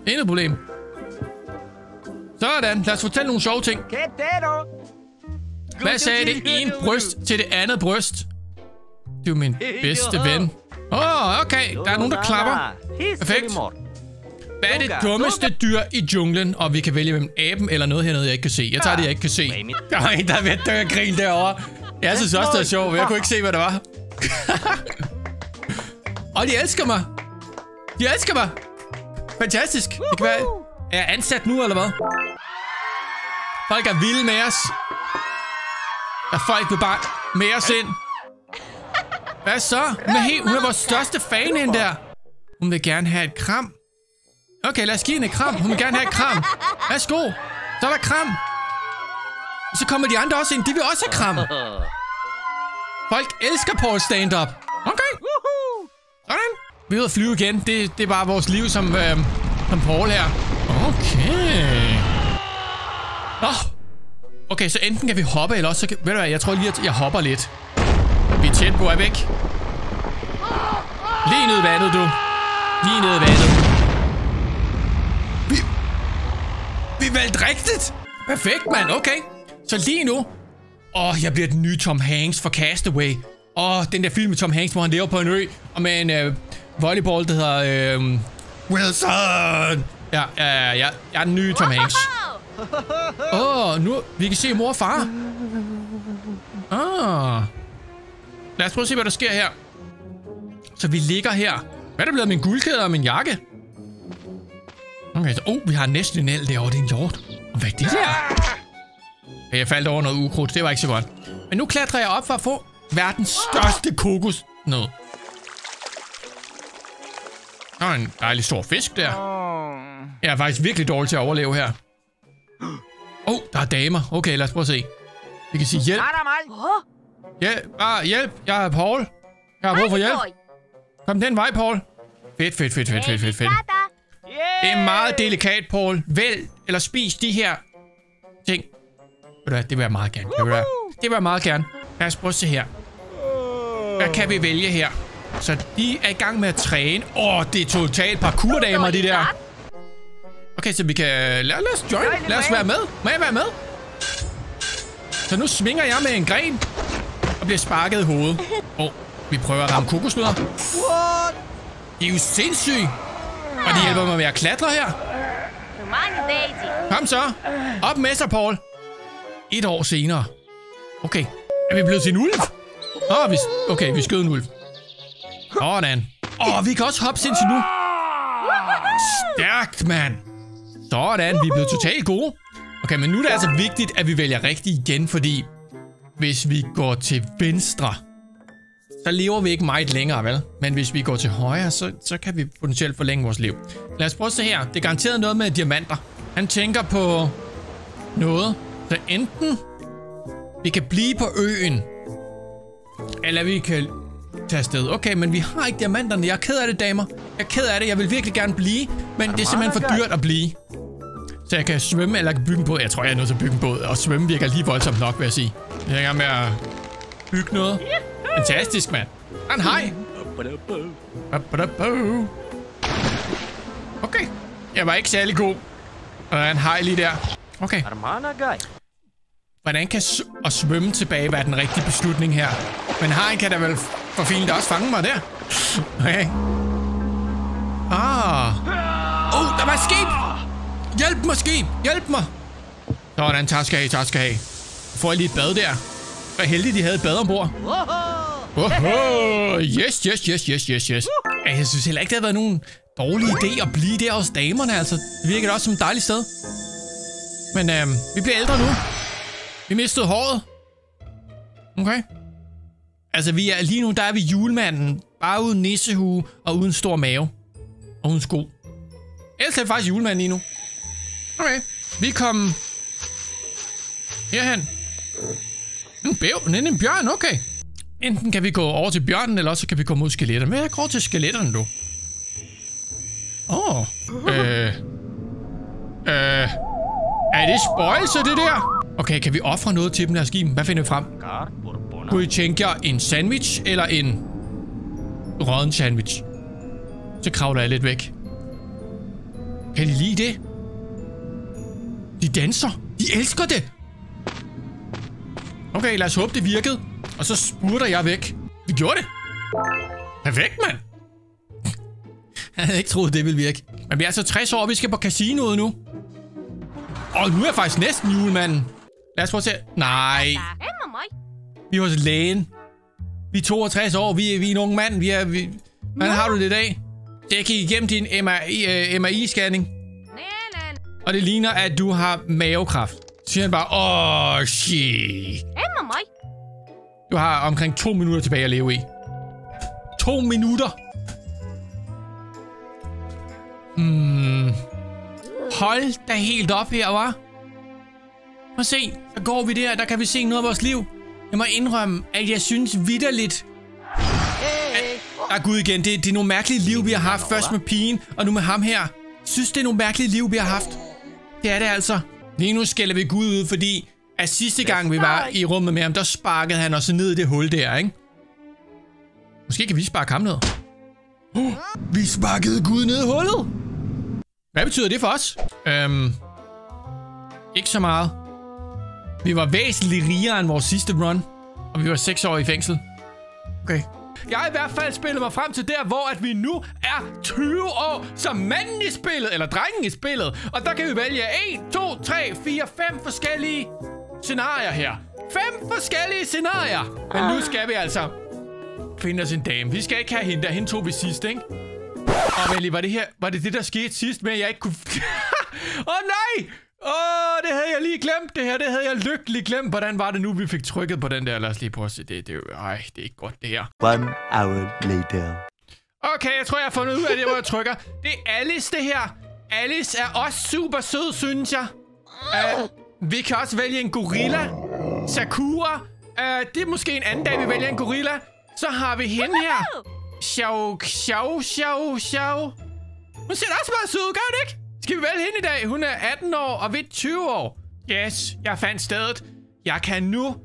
Intet problem. Sådan. Lad os fortælle nogle sjove ting. Hvad sagde det ene bryst til det andet bryst? Du er min bedste ven. Åh, oh, okay. Der er nogen, der klapper. Perfekt. Hvad er det dummeste dyr i junglen? Og vi kan vælge mellem aben eller noget hernede, jeg ikke kan se. Jeg tager det, jeg ikke kan se. Der er en, der er ved at dø af grin derovre. Jeg synes også, det er sjovt, men jeg kunne ikke se, hvad det var. Og de elsker mig. De elsker mig. Fantastisk. Det kan være... Er jeg ansat nu, eller hvad? Folk er vilde med os. Og folk vil bare med os ind. Hvad så? Hun er, helt, hun er vores største fan, hende der. Hun vil gerne have et kram. Okay, lad os give hende et kram. Hun vil gerne have et kram. Værsgo. Så er der kram. Og så kommer de andre også ind. De vil også have kram. Folk elsker Paul stand-up. Okay. Sådan. Vi er ude at flyve igen. Det, det er bare vores liv som, øh, som Paul her. Okay. Nå. Okay, så enten kan vi hoppe, eller også så kan... Ved du hvad, jeg tror lige, at jeg hopper lidt. Vi er tæt på er væk. Lige ned i vandet, du. Lige ned i vandet. Vi valgte rigtigt. Perfekt, mand. Okay. Så lige nu... Åh, jeg bliver den nye Tom Hanks for Castaway. Åh, den der film med Tom Hanks, hvor han lever på en ø. Og med en øh, volleyball, der hedder... Øh, Wilson! Ja, ja, ja, ja. Jeg er den nye Tom Hanks. Åh, oh, nu... Vi kan se mor og far. Ah. Lad os prøve at se, hvad der sker her. Så vi ligger her. Hvad er der blevet af min guldkæde og min jakke? Okay, så... Oh, vi har næsten en el derovre. Det er en hjort. Og hvad er det der? Okay, jeg faldt over noget ukrudt. Det var ikke så godt. Men nu klatrer jeg op for at få verdens største kokos. Noget. Der er en dejlig stor fisk der. Jeg er faktisk virkelig dårlig til at overleve her. Oh, der er damer. Okay, lad os prøve at se. Vi kan sige hjælp. Hjælp. Ah, hjælp. Jeg er Paul. Jeg har brug for hjælp. Kom den vej, Paul. Fedt, fedt, fedt, fedt, fedt, fedt, fedt. Det er meget delikat, Paul. Vælg eller spis de her ting. Ved du det vil jeg meget gerne. Ved du hvad? Det vil jeg meget gerne. Lad os prøve at se her. Hvad kan vi vælge her? Så de er i gang med at træne. Åh, oh, det er totalt parkourdamer, de der. Okay, så vi kan... Lad, lad os join. Lad os være med. Må jeg være med? Så nu svinger jeg med en gren. Og bliver sparket i hovedet. Åh, oh, vi prøver at ramme kokosnødder. De er jo sindssyge. Og de hjælper mig med at klatre her. Kom så. Op med sig, Paul. Et år senere. Okay. Er vi blevet til en ulv? Åh, vi... Okay, vi skød en ulv. Sådan. Åh, vi kan også hoppe sindssygt nu. Stærkt, mand. Sådan, vi er blevet totalt gode. Okay, men nu er det altså vigtigt, at vi vælger rigtigt igen, fordi hvis vi går til venstre, så lever vi ikke meget længere, vel? Men hvis vi går til højre, så, så kan vi potentielt forlænge vores liv. Lad os prøve at se her. Det er garanteret noget med diamanter. Han tænker på noget. Så enten vi kan blive på øen, eller vi kan tage afsted. Okay, men vi har ikke diamanterne. Jeg er ked af det, damer. Jeg er ked af det. Jeg vil virkelig gerne blive, men det er simpelthen for dyrt at blive. Så jeg kan svømme, eller jeg kan bygge en båd. Jeg tror, jeg er nødt til at bygge en båd. Og svømme virker lige voldsomt nok, vil jeg sige. Jeg er i gang med at bygge noget. Fantastisk, mand. Han en hej. Okay. Jeg var ikke særlig god. Og han en hej lige der. Okay. Hvordan kan at svømme tilbage være den rigtige beslutning her? Men hajen kan da vel for fint også fange mig der. Okay. Ah. Oh, der var et skib. Hjælp mig, skib! Hjælp mig! Sådan, tak skal I tak skal I. Får jeg lige et bad der? Hvor heldig, de havde et bad ombord. Oho! Yes, yes, yes, yes, yes, yes. Jeg synes heller ikke, det har været nogen dårlig idé at blive der hos damerne, altså. Det virker også som et dejligt sted. Men øhm, vi bliver ældre nu. Vi mistede håret. Okay. Altså, vi er, lige nu der er vi julemanden. Bare uden nissehue og uden stor mave. Og uden sko. Ellers er vi faktisk julemanden lige nu. Okay. Vi kom herhen. En bæv, en, en bjørn, okay. Enten kan vi gå over til bjørnen, eller også kan vi gå mod skeletterne. Men jeg går til skeletterne nu. Åh. Oh. Øh. Øh. Er det spøjelse, det der? Okay, kan vi ofre noget til dem, lad os give dem. Hvad finder vi frem? Kunne I tænke jer en sandwich, eller en rådden sandwich? Så kravler jeg lidt væk. Kan de lide det? De danser. De elsker det. Okay, lad os håbe, det virkede. Og så spurter jeg væk. Vi gjorde det. Perfekt, mand. Jeg havde ikke troet, det ville virke. Men vi er altså 60 år, vi skal på casinoet nu. Og nu er jeg faktisk næsten julemanden. Lad os prøve at se. Nej, vi er hos lægen. Vi er 62 år, vi er, vi er en ung mand. Vi er, vi... Hvordan har du det i dag? Jeg kigge igennem din MRI, MRI-scanning, Nælen. og det ligner, at du har mavekræft. Så siger han bare, åh, shit. Du har omkring to minutter tilbage at leve i. To minutter? Hmm. Hold da helt op her, var. Prøv at se, så går vi der, der kan vi se noget af vores liv. Jeg må indrømme, at jeg synes vidderligt... Ah, gud igen, det, det er nogle mærkelige liv, vi har haft. Først med pigen, og nu med ham her. Synes, det er nogle mærkelige liv, vi har haft. Det er det altså. Lige nu skælder vi Gud ud, fordi at sidste gang, vi var i rummet med ham, der sparkede han os ned i det hul der, ikke? Måske kan vi sparke ham ned. Oh, vi sparkede Gud ned i hullet. Hvad betyder det for os? Øhm, ikke så meget. Vi var væsentligt rigere end vores sidste run. Og vi var 6 år i fængsel. Okay. Jeg har i hvert fald spillet mig frem til der, hvor at vi nu er 20 år som manden i spillet, eller drengen i spillet. Og der kan vi vælge 1, 2, 3, 4, 5 forskellige scenarier her. 5 forskellige scenarier. Men nu skal vi altså finde os en dame. Vi skal ikke have hende der. Hende tog vi sidst, ikke? Og Melly, var det her, var det det, der skete sidst med, at jeg ikke kunne... Åh oh, nej! Åh, oh, det havde jeg lige glemt det her. Det havde jeg lykkeligt glemt. Hvordan var det nu, vi fik trykket på den der? Lad os lige prøve at se. Det, det, er ej, det er ikke godt, det her. One hour later. Okay, jeg tror, jeg har fundet ud af det, hvor jeg trykker. Det er Alice, det her. Alice er også super sød, synes jeg. Uh, vi kan også vælge en gorilla. Sakura. Uh, det er måske en anden dag, vi vælger en gorilla. Så har vi hende her. Xiao, xiao, xiao, xiao. Hun ser også meget sød ud, gør hun ikke? Skal vi vælge hende i dag? Hun er 18 år og ved 20 år. Yes, jeg fandt stedet. Jeg kan nu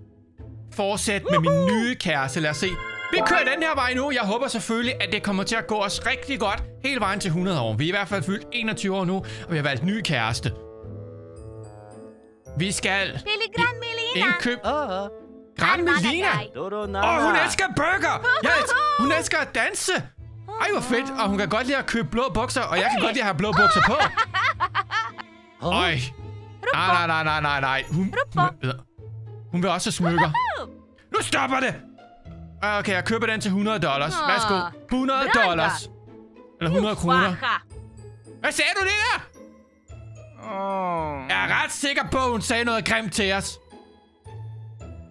fortsætte med min nye kæreste. Lad os se. Vi kører den her vej nu. Jeg håber selvfølgelig, at det kommer til at gå os rigtig godt hele vejen til 100 år. Vi er i hvert fald fyldt 21 år nu, og vi har valgt ny kæreste. Vi skal Piligran Melina. indkøb... Åh, Gran Melina! Åh, oh, hun elsker burger! Jeg elsker, hun elsker at danse! Ej, hvor fedt. Og hun kan godt lide at købe blå bukser, og jeg kan godt lide at have blå bukser på. Øj. Nej, nej, nej, nej, nej, nej. Hun, hun, hun vil også have smykker. Nu stopper det! Okay, jeg køber den til 100 dollars. Værsgo. 100 Branga. dollars. Eller 100 kroner. Faja. Hvad sagde du det der? Jeg er ret sikker på, at hun sagde noget grimt til os.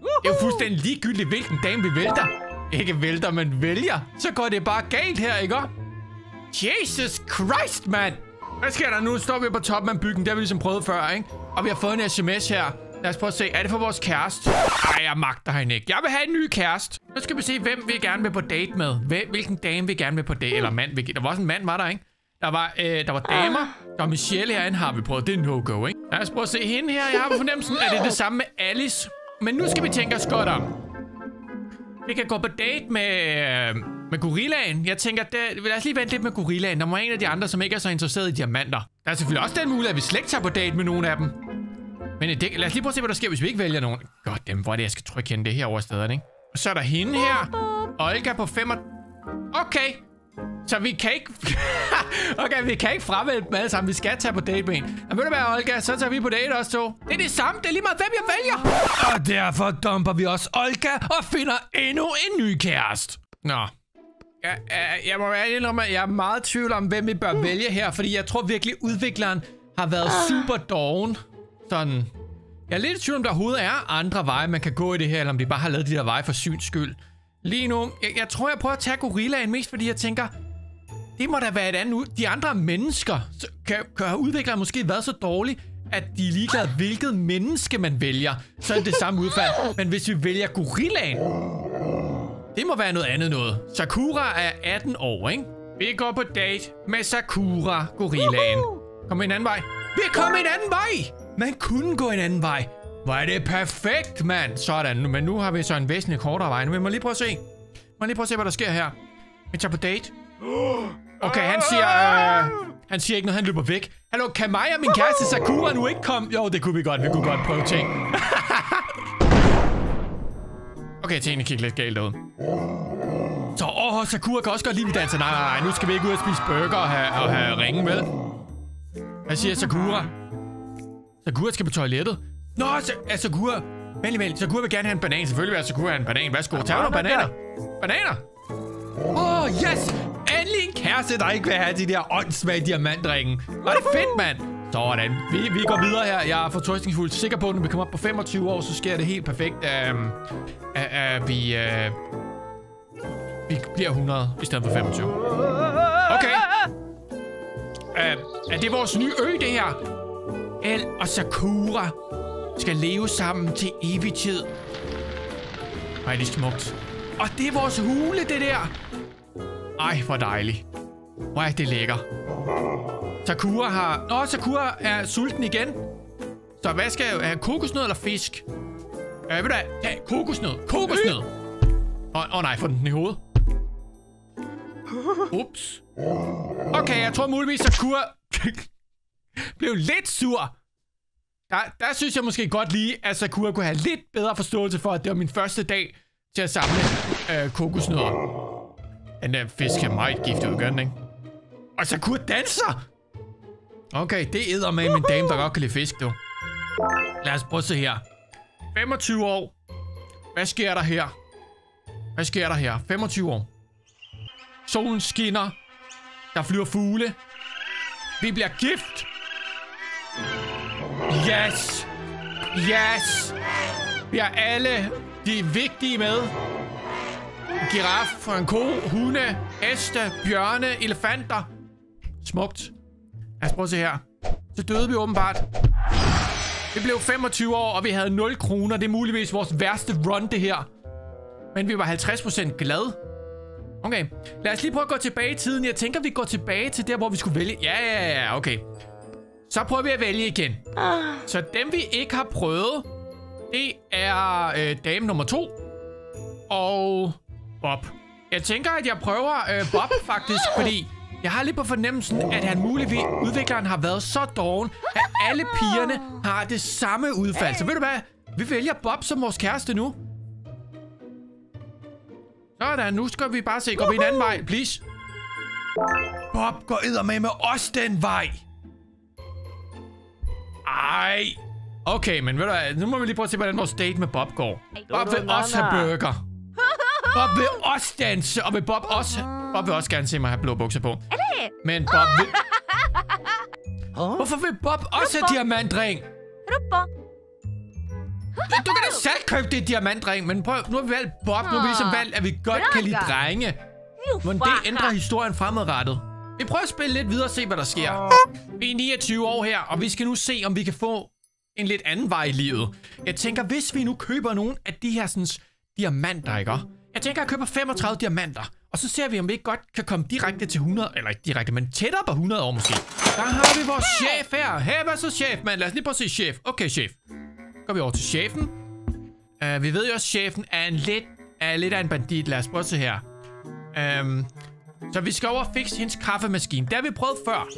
Det er jo fuldstændig ligegyldigt, hvilken dame vi vælter. Ikke vælter, men vælger. Så går det bare galt her, ikke? Jesus Christ, mand! Hvad sker der nu? Står vi på toppen af byggen. Det har vi ligesom prøvet før, ikke? Og vi har fået en sms her. Lad os prøve at se. Er det for vores kæreste? Ej, jeg magter hende ikke. Jeg vil have en ny kæreste. Nu skal vi se, hvem vi gerne vil på date med. Hvem, hvilken dame vi gerne vil på date. Eller mand. vi- Der var også en mand, var der, ikke? Der var, øh, der var damer. Der var Michelle herinde, har vi prøvet. Det er no-go, ikke? Lad os prøve at se hende her. Jeg har på fornemmelsen, at det er det samme med Alice. Men nu skal vi tænke os godt om. Vi kan gå på date med, øh, med gorillaen. Jeg tænker, det, lad os lige vente lidt med gorillaen. Der må være en af de andre, som ikke er så interesseret i diamanter. Der er selvfølgelig også den mulighed, at vi slet tager på date med nogen af dem. Men det, lad os lige prøve at se, hvad der sker, hvis vi ikke vælger nogen. God, dem, hvor er det, jeg skal trykke hende det her over stedet, ikke? Og så er der hende her. Olga på 5. Okay. Så vi kan ikke... okay, vi kan ikke fremmelde dem alle sammen. Vi skal tage på date med en. Og ved du hvad, Olga? Så tager vi på date også to. Det er det samme. Det er lige meget, hvem jeg vælger. Og derfor dumper vi også Olga og finder endnu en ny kæreste. Nå. Jeg, jeg, jeg må være indrømme, at jeg er meget i tvivl om, hvem vi bør vælge her. Fordi jeg tror virkelig, udvikleren har været super doven. Sådan. Jeg er lidt i tvivl om, der overhovedet er andre veje, man kan gå i det her, eller om de bare har lavet de der veje for syns skyld. Lige nu, jeg, jeg tror, jeg prøver at tage gorillaen mest, fordi jeg tænker, det må da være et andet ud. De andre mennesker, kan, kan udvikleren måske været så dårlig, at de er ligeglade, hvilket menneske man vælger, så er det samme udfald. Men hvis vi vælger gorillaen, det må være noget andet noget. Sakura er 18 år, ikke? Vi går på date med Sakura, gorillaen. Kom en anden vej. Vi er kommet en anden vej! Man kunne gå en anden vej. Hvor er det perfekt, mand. Sådan, men nu har vi så en væsentlig kortere vej. Nu må jeg lige prøve at se. Må jeg lige prøve at se, hvad der sker her. Vi tager på date. Okay, han siger... Øh, han siger ikke noget, han løber væk. Hallo, kan mig og min kæreste Sakura nu ikke komme? Jo, det kunne vi godt. Vi kunne godt prøve ting. okay, tingene kigger lidt galt ud. Så, åh, Sakura kan også godt lide, vi danser. Nej, nej, nej, nu skal vi ikke ud og spise burger og have, og have ringe, vel? Hvad siger Sakura? Sakura skal på toilettet. Nå, så, er Sakura... Vent lige, Sakura vil gerne have en banan. Selvfølgelig vil Sakura have en banan. Værsgo, tag nogle bananer. Bananer! Åh, oh, yes! Endelig en kæreste, der ikke vil have de der åndssvage diamantringe. Var det fedt, mand? Sådan. Vi, vi går videre her. Jeg er fortrøstningsfuldt sikker på, at når vi kommer op på 25 år, så sker det helt perfekt. Uh, uh, uh, vi, uh, vi bliver 100 i stedet for 25. Okay. Uh, er det vores nye ø, det her? El og Sakura skal leve sammen til evig tid. Ej, det er smukt. Og det er vores hule, det der. Ej, hvor dejligt. Hvor er det lækker. Sakura har... Nå, Sakura er sulten igen. Så hvad skal jeg have? Kokosnød eller fisk? Ja, ved du hvad? Ja, kokosnød. Kokosnød. Åh, oh, oh, nej, få den i hovedet. Ups. Okay, jeg tror muligvis, Sakura blev lidt sur. Der, der synes jeg måske godt lige, at Sakura kunne have lidt bedre forståelse for, at det var min første dag til at samle øh, kokosnødder. Den der fisk er meget giftig ud, gør den, ikke? Og Sakura danser! Okay, det æder med min dame, der godt kan lide fisk, du. Lad os prøve at se her. 25 år. Hvad sker der her? Hvad sker der her? 25 år. Solen skinner. Der flyver fugle. Vi bliver gift. Yes! Yes! Vi har alle de vigtige med giraf giraf, en ko, hunde, heste, bjørne, elefanter. Smukt. Lad os prøve at se her. Så døde vi åbenbart. Vi blev 25 år, og vi havde 0 kroner. Det er muligvis vores værste run, det her. Men vi var 50% glade. Okay, lad os lige prøve at gå tilbage i tiden. Jeg tænker, vi går tilbage til der, hvor vi skulle vælge. Ja, ja, ja, okay. Så prøver vi at vælge igen. Så dem, vi ikke har prøvet, det er øh, dame nummer to. Og Bob. Jeg tænker, at jeg prøver øh, Bob faktisk, fordi jeg har lige på fornemmelsen, at han muligvis, udvikleren har været så doven, at alle pigerne har det samme udfald. Så ved du hvad? Vi vælger Bob som vores kæreste nu. Sådan, nu skal vi bare se. Går vi en anden vej, please? Bob går med med os den vej. Ej. Okay, men ved du hvad? Nu må vi lige prøve at se, hvordan vores date med Bob går. Bob vil også have burger. Bob vil også danse, og vil Bob også... Bob vil også gerne se mig have blå bukser på. Men Bob vil... Hvorfor vil Bob også have diamantring? Ruppo. Du kan da selv købe det diamantring, men prøv, nu har vi valgt Bob. Nu har vi ligesom valgt, at vi godt kan lide drenge. Men det ændrer historien fremadrettet. Vi prøver at spille lidt videre og se, hvad der sker. Vi er 29 år her, og vi skal nu se, om vi kan få en lidt anden vej i livet. Jeg tænker, hvis vi nu køber nogle af de her sådan, diamanter, ikke? Jeg tænker, jeg køber 35 diamanter. Og så ser vi, om vi ikke godt kan komme direkte til 100, eller ikke direkte, men tættere på 100 år måske. Der har vi vores chef her. Hey, hvad så chef, mand? Lad os lige prøve at se chef. Okay, chef. Går vi over til chefen. Uh, vi ved jo også, at chefen er, en lidt, er lidt af en bandit. Lad os prøve at se her. Um, så vi skal over og fikse hendes kaffemaskine. Det har vi prøvet før.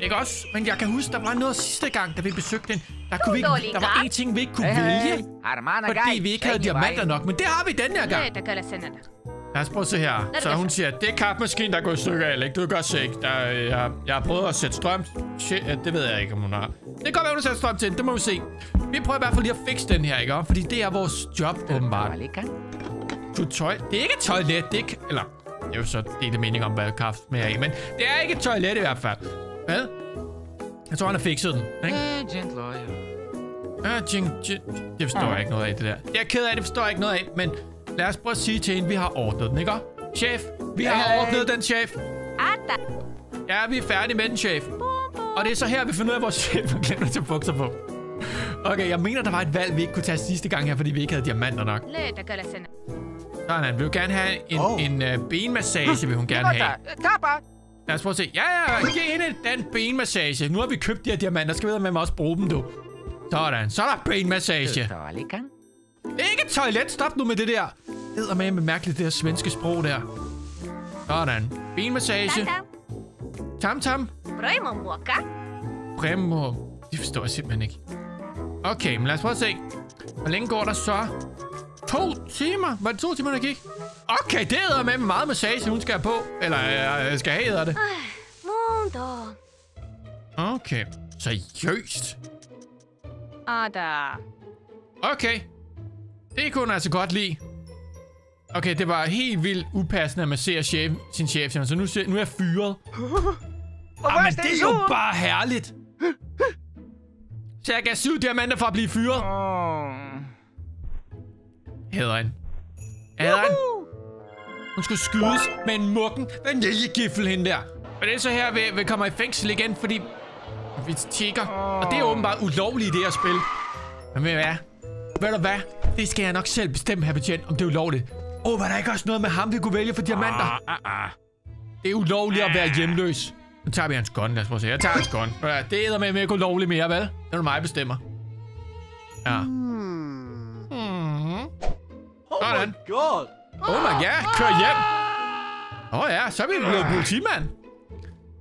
Ikke også? Men jeg kan huske, der var noget sidste gang, da vi besøgte den. Der, kunne vi ikke, der var en ting, vi ikke kunne vælge. Fordi vi ikke havde diamanter nok. Men det har vi den her gang. Lad os prøve at se her. Så hun siger, det er kaffemaskinen, der er gået i stykker, ikke? Du kan godt se, ikke? Der, øh, jeg, jeg har prøvet at sætte strøm. Shit, det ved jeg ikke, om hun har. Det kan godt være, hun har sat strøm til den. Det må vi se. Vi prøver i hvert fald lige at fikse den her, ikke? Fordi det er vores job, åbenbart. Du tøj... Det er ikke et toilet, det er ikke... Eller, det er jo så det mening om, hvad kaffe med i. Men det er ikke et toilet i hvert fald. Hvad? Jeg tror, han har fikset den, ikke? Agent lawyer. Jing. Det forstår jeg ikke noget af, det der. Jeg er ked af, det forstår jeg ikke noget af, men lad os prøve at sige til hende, vi har ordnet den, ikke? Chef, vi har Hej. ordnet den, chef. Ata. Ja, vi er færdige med den, chef. Og det er så her, vi finder ud af, at vores chef har glemt at tage bukser på. Okay, jeg mener, der var et valg, vi ikke kunne tage sidste gang her, fordi vi ikke havde diamanter nok. Sådan, han vil jo gerne have en, Oh. en uh, benmassage, vil hun gerne have. Lad os prøve at se. Ja, ja, giv hende den benmassage. Nu har vi købt de her diamanter. Skal vi med også bruge dem, du. Sådan, så er der benmassage. Ikke et toilet. Stop nu med det der. Det med med mærkeligt, det der svenske sprog der. Sådan. Benmassage. Tam tam. Premo. Det forstår jeg simpelthen ikke. Okay, men lad os prøve at se. Hvor længe går der så? To timer? Var det to timer, der gik? Okay, det er med meget massage, hun skal have på. Eller øh, skal have, hedder det. Okay. Seriøst? Ada. Okay. Det kunne hun altså godt lide. Okay, det var helt vildt upassende at massere chef, sin chef, så nu, nu er jeg fyret. Ah, men det er jo bare herligt. Så jeg gav syv diamanter for at blive fyret. Hader hende. Hader hende. Hun skulle skydes med en mukken vaniljegifle hende der. Men det er så her, vi, vi kommer i fængsel igen, fordi vi tjekker. Og det er åbenbart ulovligt i det her spil. Men ved hvad? Ved du hvad? Det skal jeg nok selv bestemme, her betjent, om det er ulovligt. Åh, oh, var der ikke også noget med ham, vi kunne vælge for diamanter? Det er ulovligt at være hjemløs. Nu tager vi hans gun, lad os prøve at se. Jeg tager hans gun. Det er med ikke ulovligt mere, vel? Det er nu mig bestemmer. Ja. Hmm. Sådan. God. Oh my god, kør hjem. Åh oh, ja, så er vi blevet politimand.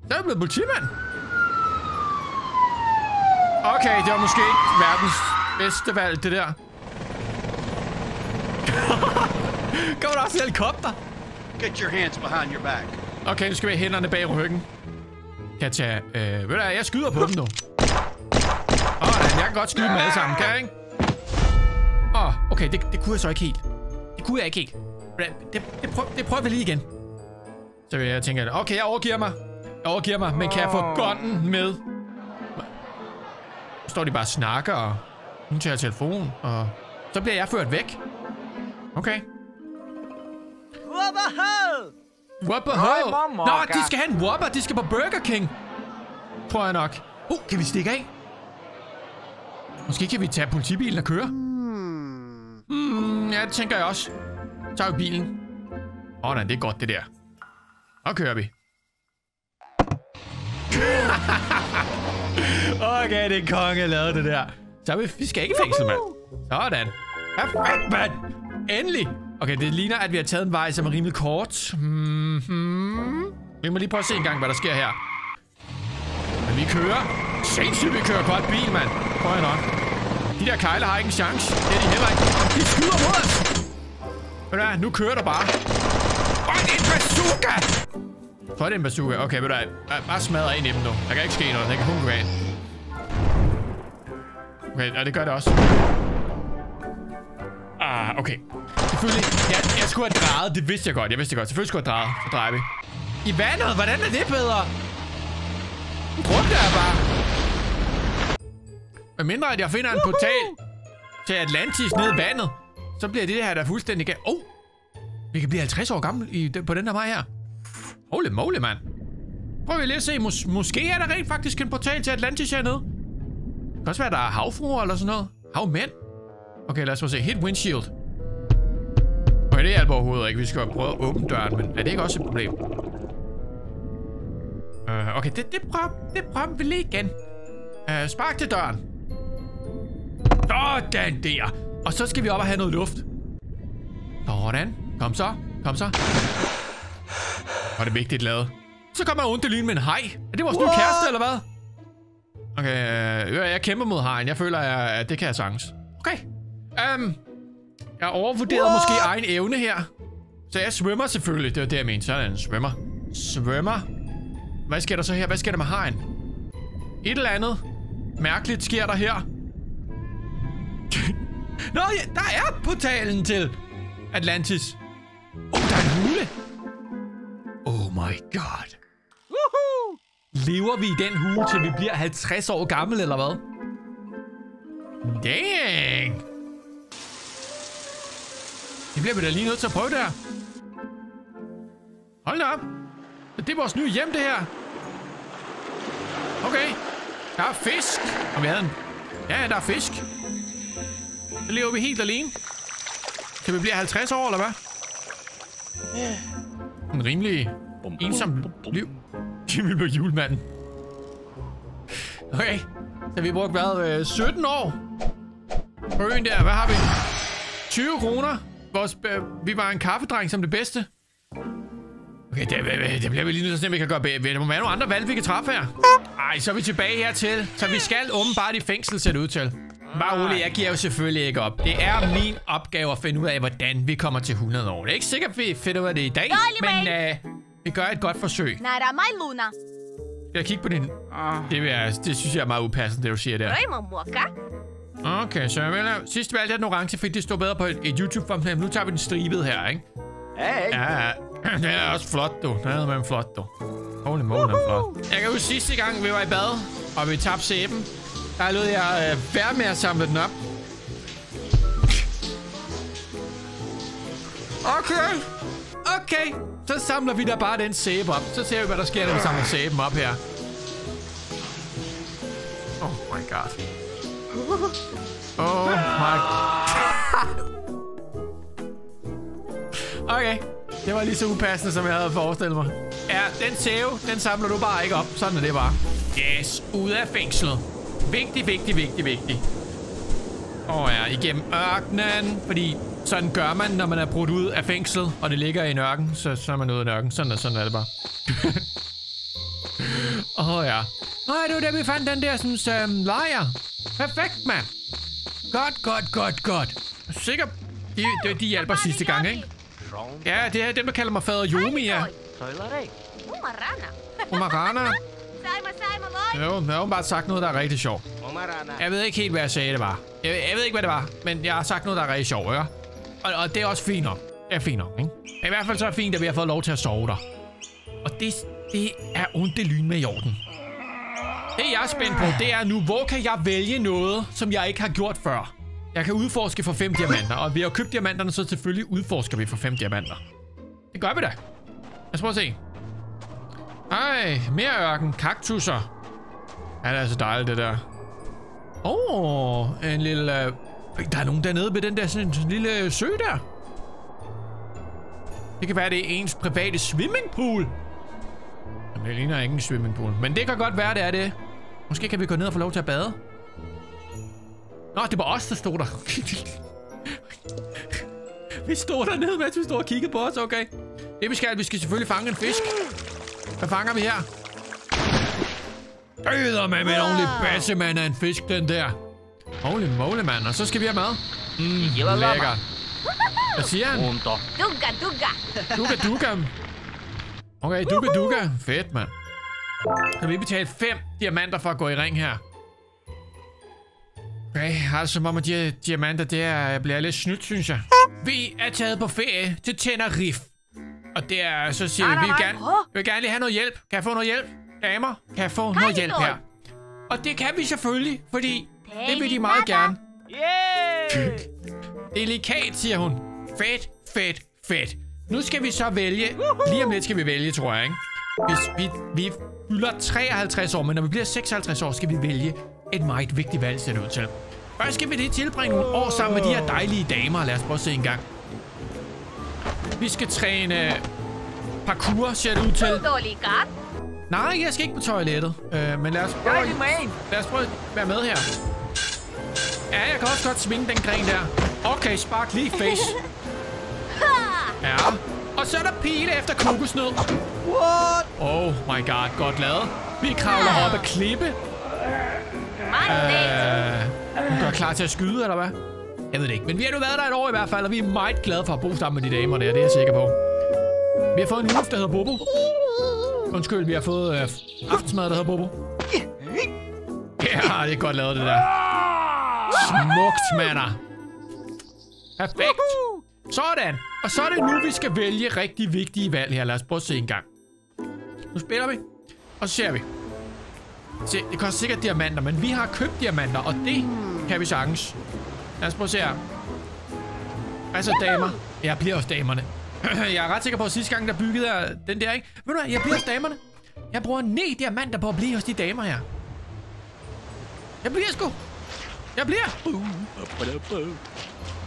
Så er vi blevet politimand. Okay, det var måske ikke verdens bedste valg, det der. Kommer der også en helikopter? Get your hands behind your back. Okay, nu skal vi have hænderne bag ryggen. Kan jeg tage... Øh, ved du hvad, jeg skyder på dem nu. Åh, oh, jeg kan godt skyde dem alle sammen, kan jeg ikke? Åh, oh, okay, det, det kunne jeg så ikke helt. Det kunne jeg ikke helt. Det, det, prøv, det prøver vi lige igen. Så jeg tænke, okay, jeg overgiver mig. Jeg overgiver mig, men kan jeg få gunnen med? Så står de bare og snakker, og hun tager telefon, og så bliver jeg ført væk. Okay. Whopper Ho! mamma, Nå, Oka. de skal have en Whopper. De skal på Burger King. Tror jeg nok. Uh, kan vi stikke af? Måske kan vi tage politibilen og køre? Hmm, ja, det tænker jeg også. Så tager vi bilen. Åh, oh, nej, det er godt, det der. Og kører vi. okay, det er konge lavet det der. Så vi, vi skal ikke i fængsel, mand. Sådan. Perfekt, mand. Endelig. Okay, det ligner, at vi har taget en vej, som er rimelig kort. Mm-hmm. Vi må lige prøve at se en gang, hvad der sker her. Men vi kører. Sindssygt, vi kører godt bil, mand. Prøv nok. De der kejler har ikke en chance. Det er de heller ikke. De skyder mod os. Ved du hvad, nu kører der bare. Og det er en bazooka! Jeg det en bazooka. Okay, ved du hvad, bare- bare smadre ind i dem nu. Der kan ikke ske noget. Der kan kun gå galt. Okay, ja, det gør det også. Ah, okay. Selvfølgelig. Jeg, jeg skulle have drejet. Det vidste jeg godt. Jeg vidste det godt. Selvfølgelig skulle jeg have drejet. Så drejer vi. I vandet? Hvordan er det bedre? Druk der bare. Med mindre, at jeg finder en portal til Atlantis nede i vandet, så bliver det her der fuldstændig galt. Oh! Vi kan blive 50 år gammel i, på den her vej her. Holy moly, mand. Prøv vi lige at se. Mås måske er der rent faktisk en portal til Atlantis hernede. Det kan også være, der er havfruer eller sådan noget. Havmænd. Okay, lad os prøve at se. Hit windshield. Okay, det hjælper overhovedet ikke. Vi skal prøve at åbne døren, men er det ikke også et problem? Uh, okay, det, det, prøver, det prøver vi lige igen. Uh, spark til døren. Sådan der. Og så skal vi op og have noget luft. Sådan. Kom så. Kom så. Var det vigtigt lavet. Så kommer jeg ondt lyn med en hej. Er det vores nye kæreste, eller hvad? Okay, øh, jeg kæmper mod hajen. Jeg føler, at at det kan jeg sagtens. Okay. Um, jeg overvurderede måske egen evne her. Så jeg svømmer selvfølgelig. Det var det, jeg mente. Sådan, svømmer. Svømmer. Hvad sker der så her? Hvad sker der med hajen? Et eller andet mærkeligt sker der her. Nå, ja, der er portalen til Atlantis. Oh, der er en hule. Oh my god. Woohoo! Lever vi i den hule, til vi bliver 50 år gammel, eller hvad? Dang! Det bliver vi da lige nødt til at prøve det her. Hold da op. Det er vores nye hjem, det her. Okay. Der er fisk. Og vi havde en... Ja, der er fisk. Så lever vi helt alene. Kan vi blive 50 år, eller hvad? En rimelig ensom liv. Jimmy blev julemanden. Okay. Så vi har brugt hvad? øh, 17 år. På øen der, hvad har vi? 20 kroner. Vores, øh, vi var en kaffedreng som det bedste. Okay, det, det, det bliver vi lige nødt til, at vi kan gøre bedre. Der må være nogle andre valg, vi kan træffe her. Ej, så er vi tilbage hertil. Så vi skal åbenbart i fængsel, ser det ud til. Bare rolig, jeg giver jo selvfølgelig ikke op. Det er min opgave at finde ud af, hvordan vi kommer til 100 år. Det er ikke sikkert, at vi finder ud af det i dag, men øh, vi gør et godt forsøg. Nara mai luna. Skal jeg kigge på din... Det, vil jeg, det synes jeg er meget upassende, det du siger der. Okay, så jeg vælger... Sidst valgte jeg den orange, fordi det stod bedre på et, et YouTube-thumbnail. Nu tager vi den stribede her, ikke? Hey. Ja, ja. Den er også flot, du. Den er med flot, du. Holy moly, den er flot. Jeg kan huske sidste gang, vi var i bad, og vi tabte sæben. Der lød jeg øh, være med at samle den op. Okay. Okay. Så samler vi da bare den sæbe op. Så ser vi, hvad der sker, når vi samler sæben op her. Oh my god. Oh my Okay. Det var lige så upassende, som jeg havde forestillet mig. Ja, den sæve, den samler du bare ikke op. Sådan er det bare. Yes, ud af fængslet. Vigtig, vigtig, vigtig, vigtig. Åh oh, ja, igennem ørkenen. Fordi sådan gør man, når man er brudt ud af fængslet, og det ligger i en ørken, så, så er man ude af en ørken. Sådan er, sådan er det bare. Åh oh, ja. Nej, det var der, vi fandt den der sådan, um, lejr. Perfekt, mand. Godt, godt, godt, godt. Sikker, de, de, de hjælper sidste gang, ikke? Ja, det er dem, der kalder mig fader Yomi, ja. Umarana. Omarana. Jo, jeg har bare sagt noget, der er rigtig sjovt. Jeg ved ikke helt, hvad jeg sagde, det var. Jeg, jeg ved ikke, hvad det var, men jeg har sagt noget, der er rigtig sjovt, ja? Og, og det er også fint nok. Det er fint nok, ikke? I hvert fald så er det fint, at vi har fået lov til at sove der. Og det, det er ondt det lyn med jorden. Det jeg er spændt på, det er nu, hvor kan jeg vælge noget, som jeg ikke har gjort før? Jeg kan udforske for 5 diamanter, og vi har købt diamanterne, så selvfølgelig udforsker vi for 5 diamanter. Det gør vi da. Lad os prøve at se. Ej, mere ørken. Kaktusser. Ja, det er altså dejligt, det der. Åh, oh, en lille... Øh... Der er nogen dernede ved den der sådan, sådan lille sø der. Det kan være, det er ens private swimmingpool. Jamen, det ligner ikke en swimmingpool. Men det kan godt være, det er det. Måske kan vi gå ned og få lov til at bade. Nå, det var os, der stod der. vi stod dernede, mens vi stod og kiggede på os, okay. Det vi skal, vi skal selvfølgelig fange en fisk. Hvad fanger vi her? Øder med med en ordentlig bassemand af en fisk, den der. Holy moly, mand. Og så skal vi have mad. Mm, lækker. Hvad siger han? Duga duga. Duga duga. Okay, duga duga. Fedt, mand. Kan vi betale fem diamanter for at gå i ring her? Okay, altså som om at de her diamanter, det er, bliver lidt snydt, synes jeg. Vi er taget på ferie til Tenerife. Og det er, så siger vi, vi vil gerne, vi vil gerne lige have noget hjælp. Kan jeg få noget hjælp? Damer, kan jeg få noget hjælp her? Og det kan vi selvfølgelig, fordi det vil de meget gerne. Yeah! Delikat, siger hun. Fedt, fedt, fedt. Nu skal vi så vælge. Lige om lidt skal vi vælge, tror jeg, ikke? Hvis vi, vi fylder 53 år, men når vi bliver 56 år, skal vi vælge et meget vigtigt valg, ser det ud til. Først skal vi lige tilbringe nogle år sammen med de her dejlige damer. Lad os prøve at se en gang. Vi skal træne parkour, ser det ud til. Nej, jeg skal ikke på toilettet. Øh, men lad os prøve, lad os prøve at være med her. Ja, jeg kan også godt svinge den gren der. Okay, spark lige face. Ja. Og så er der pile efter kokosnød. What? Oh my god, godt lavet. Vi kravler op ad klippe. Monday. Øh, hun gør klar til at skyde, eller hvad? Jeg ved det ikke. Men vi har nu været der et år i hvert fald, og vi er meget glade for at bo sammen med de damer der. Det er jeg sikker på. Vi har fået en mus, der hedder Bobo. Undskyld, vi har fået øh, aftensmad, der hedder Bobo. Ja, det er godt lavet, det der. Smukt, mander. Perfekt. Sådan. Og så er det nu, vi skal vælge rigtig vigtige valg her. Lad os prøve at se en gang. Nu spiller vi. Og så ser vi. Se, det koster sikkert diamanter, men vi har købt diamanter, og det kan vi sagtens. Lad os prøve at se her. Altså damer. Jeg bliver også damerne. jeg er ret sikker på, at sidste gang, der byggede jeg den der, ikke? Ved du hvad, jeg bliver hos damerne. Jeg bruger 9 diamanter på at blive hos de damer her. Jeg bliver sgu. Jeg bliver.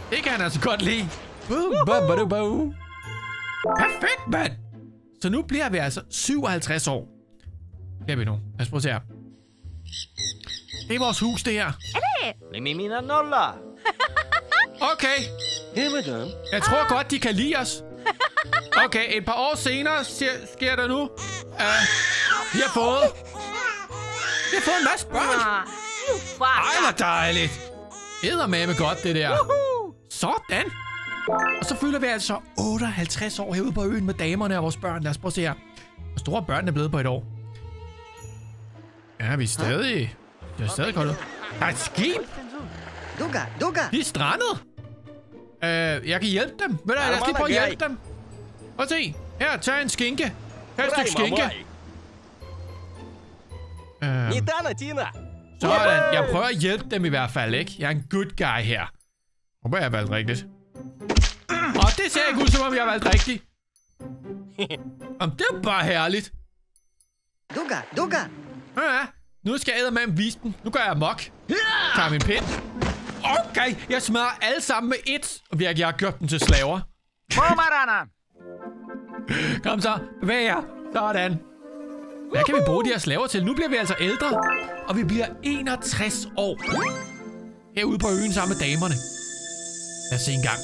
Det kan han altså godt lide. Perfekt, mand. Så nu bliver vi altså 57 år. Det er vi nu. Lad os prøve at se her. Det er vores hus, det her. Mimina nolla. Okay. Hey, madame. Jeg tror godt, de kan lide os. Okay, et par år senere sker, sker der nu. Uh, vi har fået... Vi har fået en masse børn. Ah, nu Ej, hvor dejligt. med godt, det der. Sådan. Og så fylder vi altså 58 år herude på øen med damerne og vores børn. Lad os prøve at se her. Hvor store er børnene blevet på et år? Ja, vi er stadig... Vi er stadig godt ud. Der er et skib. Duga, duga. De er strandet. Øh, jeg kan hjælpe dem. Ved du, lad os lige prøve at hjælpe dem. Prøv at se. Her, tag en skinke. Tag et stykke skinke. Øh, sådan. Jeg prøver at hjælpe dem i hvert fald, ikke? Jeg er en good guy her. Håber, jeg har valgt rigtigt. Og det ser ikke ud, som om jeg har valgt rigtigt. Jamen, det er bare herligt. Duga, duga. Ja, nu skal jeg med vise dem. Nu går jeg amok. Tager min pind. Okay, jeg smadrer alle sammen med et. Og jeg, har gjort dem til slaver. Kom så, bevæg jer. Sådan. Hvad kan vi bruge de her slaver til? Nu bliver vi altså ældre. Og vi bliver 61 år. Herude på øen sammen med damerne. Lad os se en gang.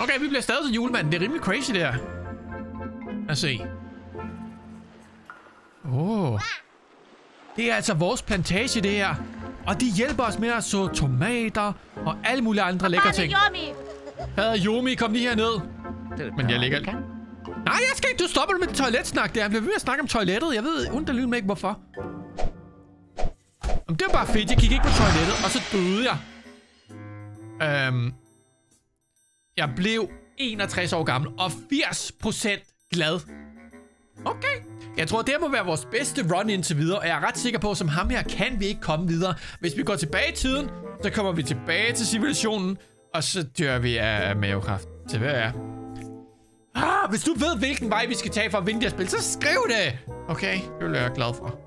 Okay, vi bliver stadig til julemanden. Det er rimelig crazy, det her. Lad os se. Åh. Oh. Det er altså vores plantage, det her. Og de hjælper os med at så tomater og alle mulige andre lækre ting. Yomi! Fader Yomi, kom lige herned. Men jeg ligger... Nej, jeg skal ikke. Du stopper med det toiletsnak der. Han bliver ved med at snakke om toilettet. Jeg ved underligt ikke, hvorfor. Jamen, det var bare fedt. Jeg gik ikke på toilettet, og så døde jeg. Øhm, jeg blev 61 år gammel, og 80% glad. Okay. Jeg tror, det må være vores bedste run indtil videre, og jeg er ret sikker på, at som ham her kan vi ikke komme videre. Hvis vi går tilbage i tiden, så kommer vi tilbage til civilisationen, og så dør vi af mavekraft. Til hvad er Ah, hvis du ved, hvilken vej vi skal tage for at vinde det spil, så skriv det! Okay, det bliver jeg glad for.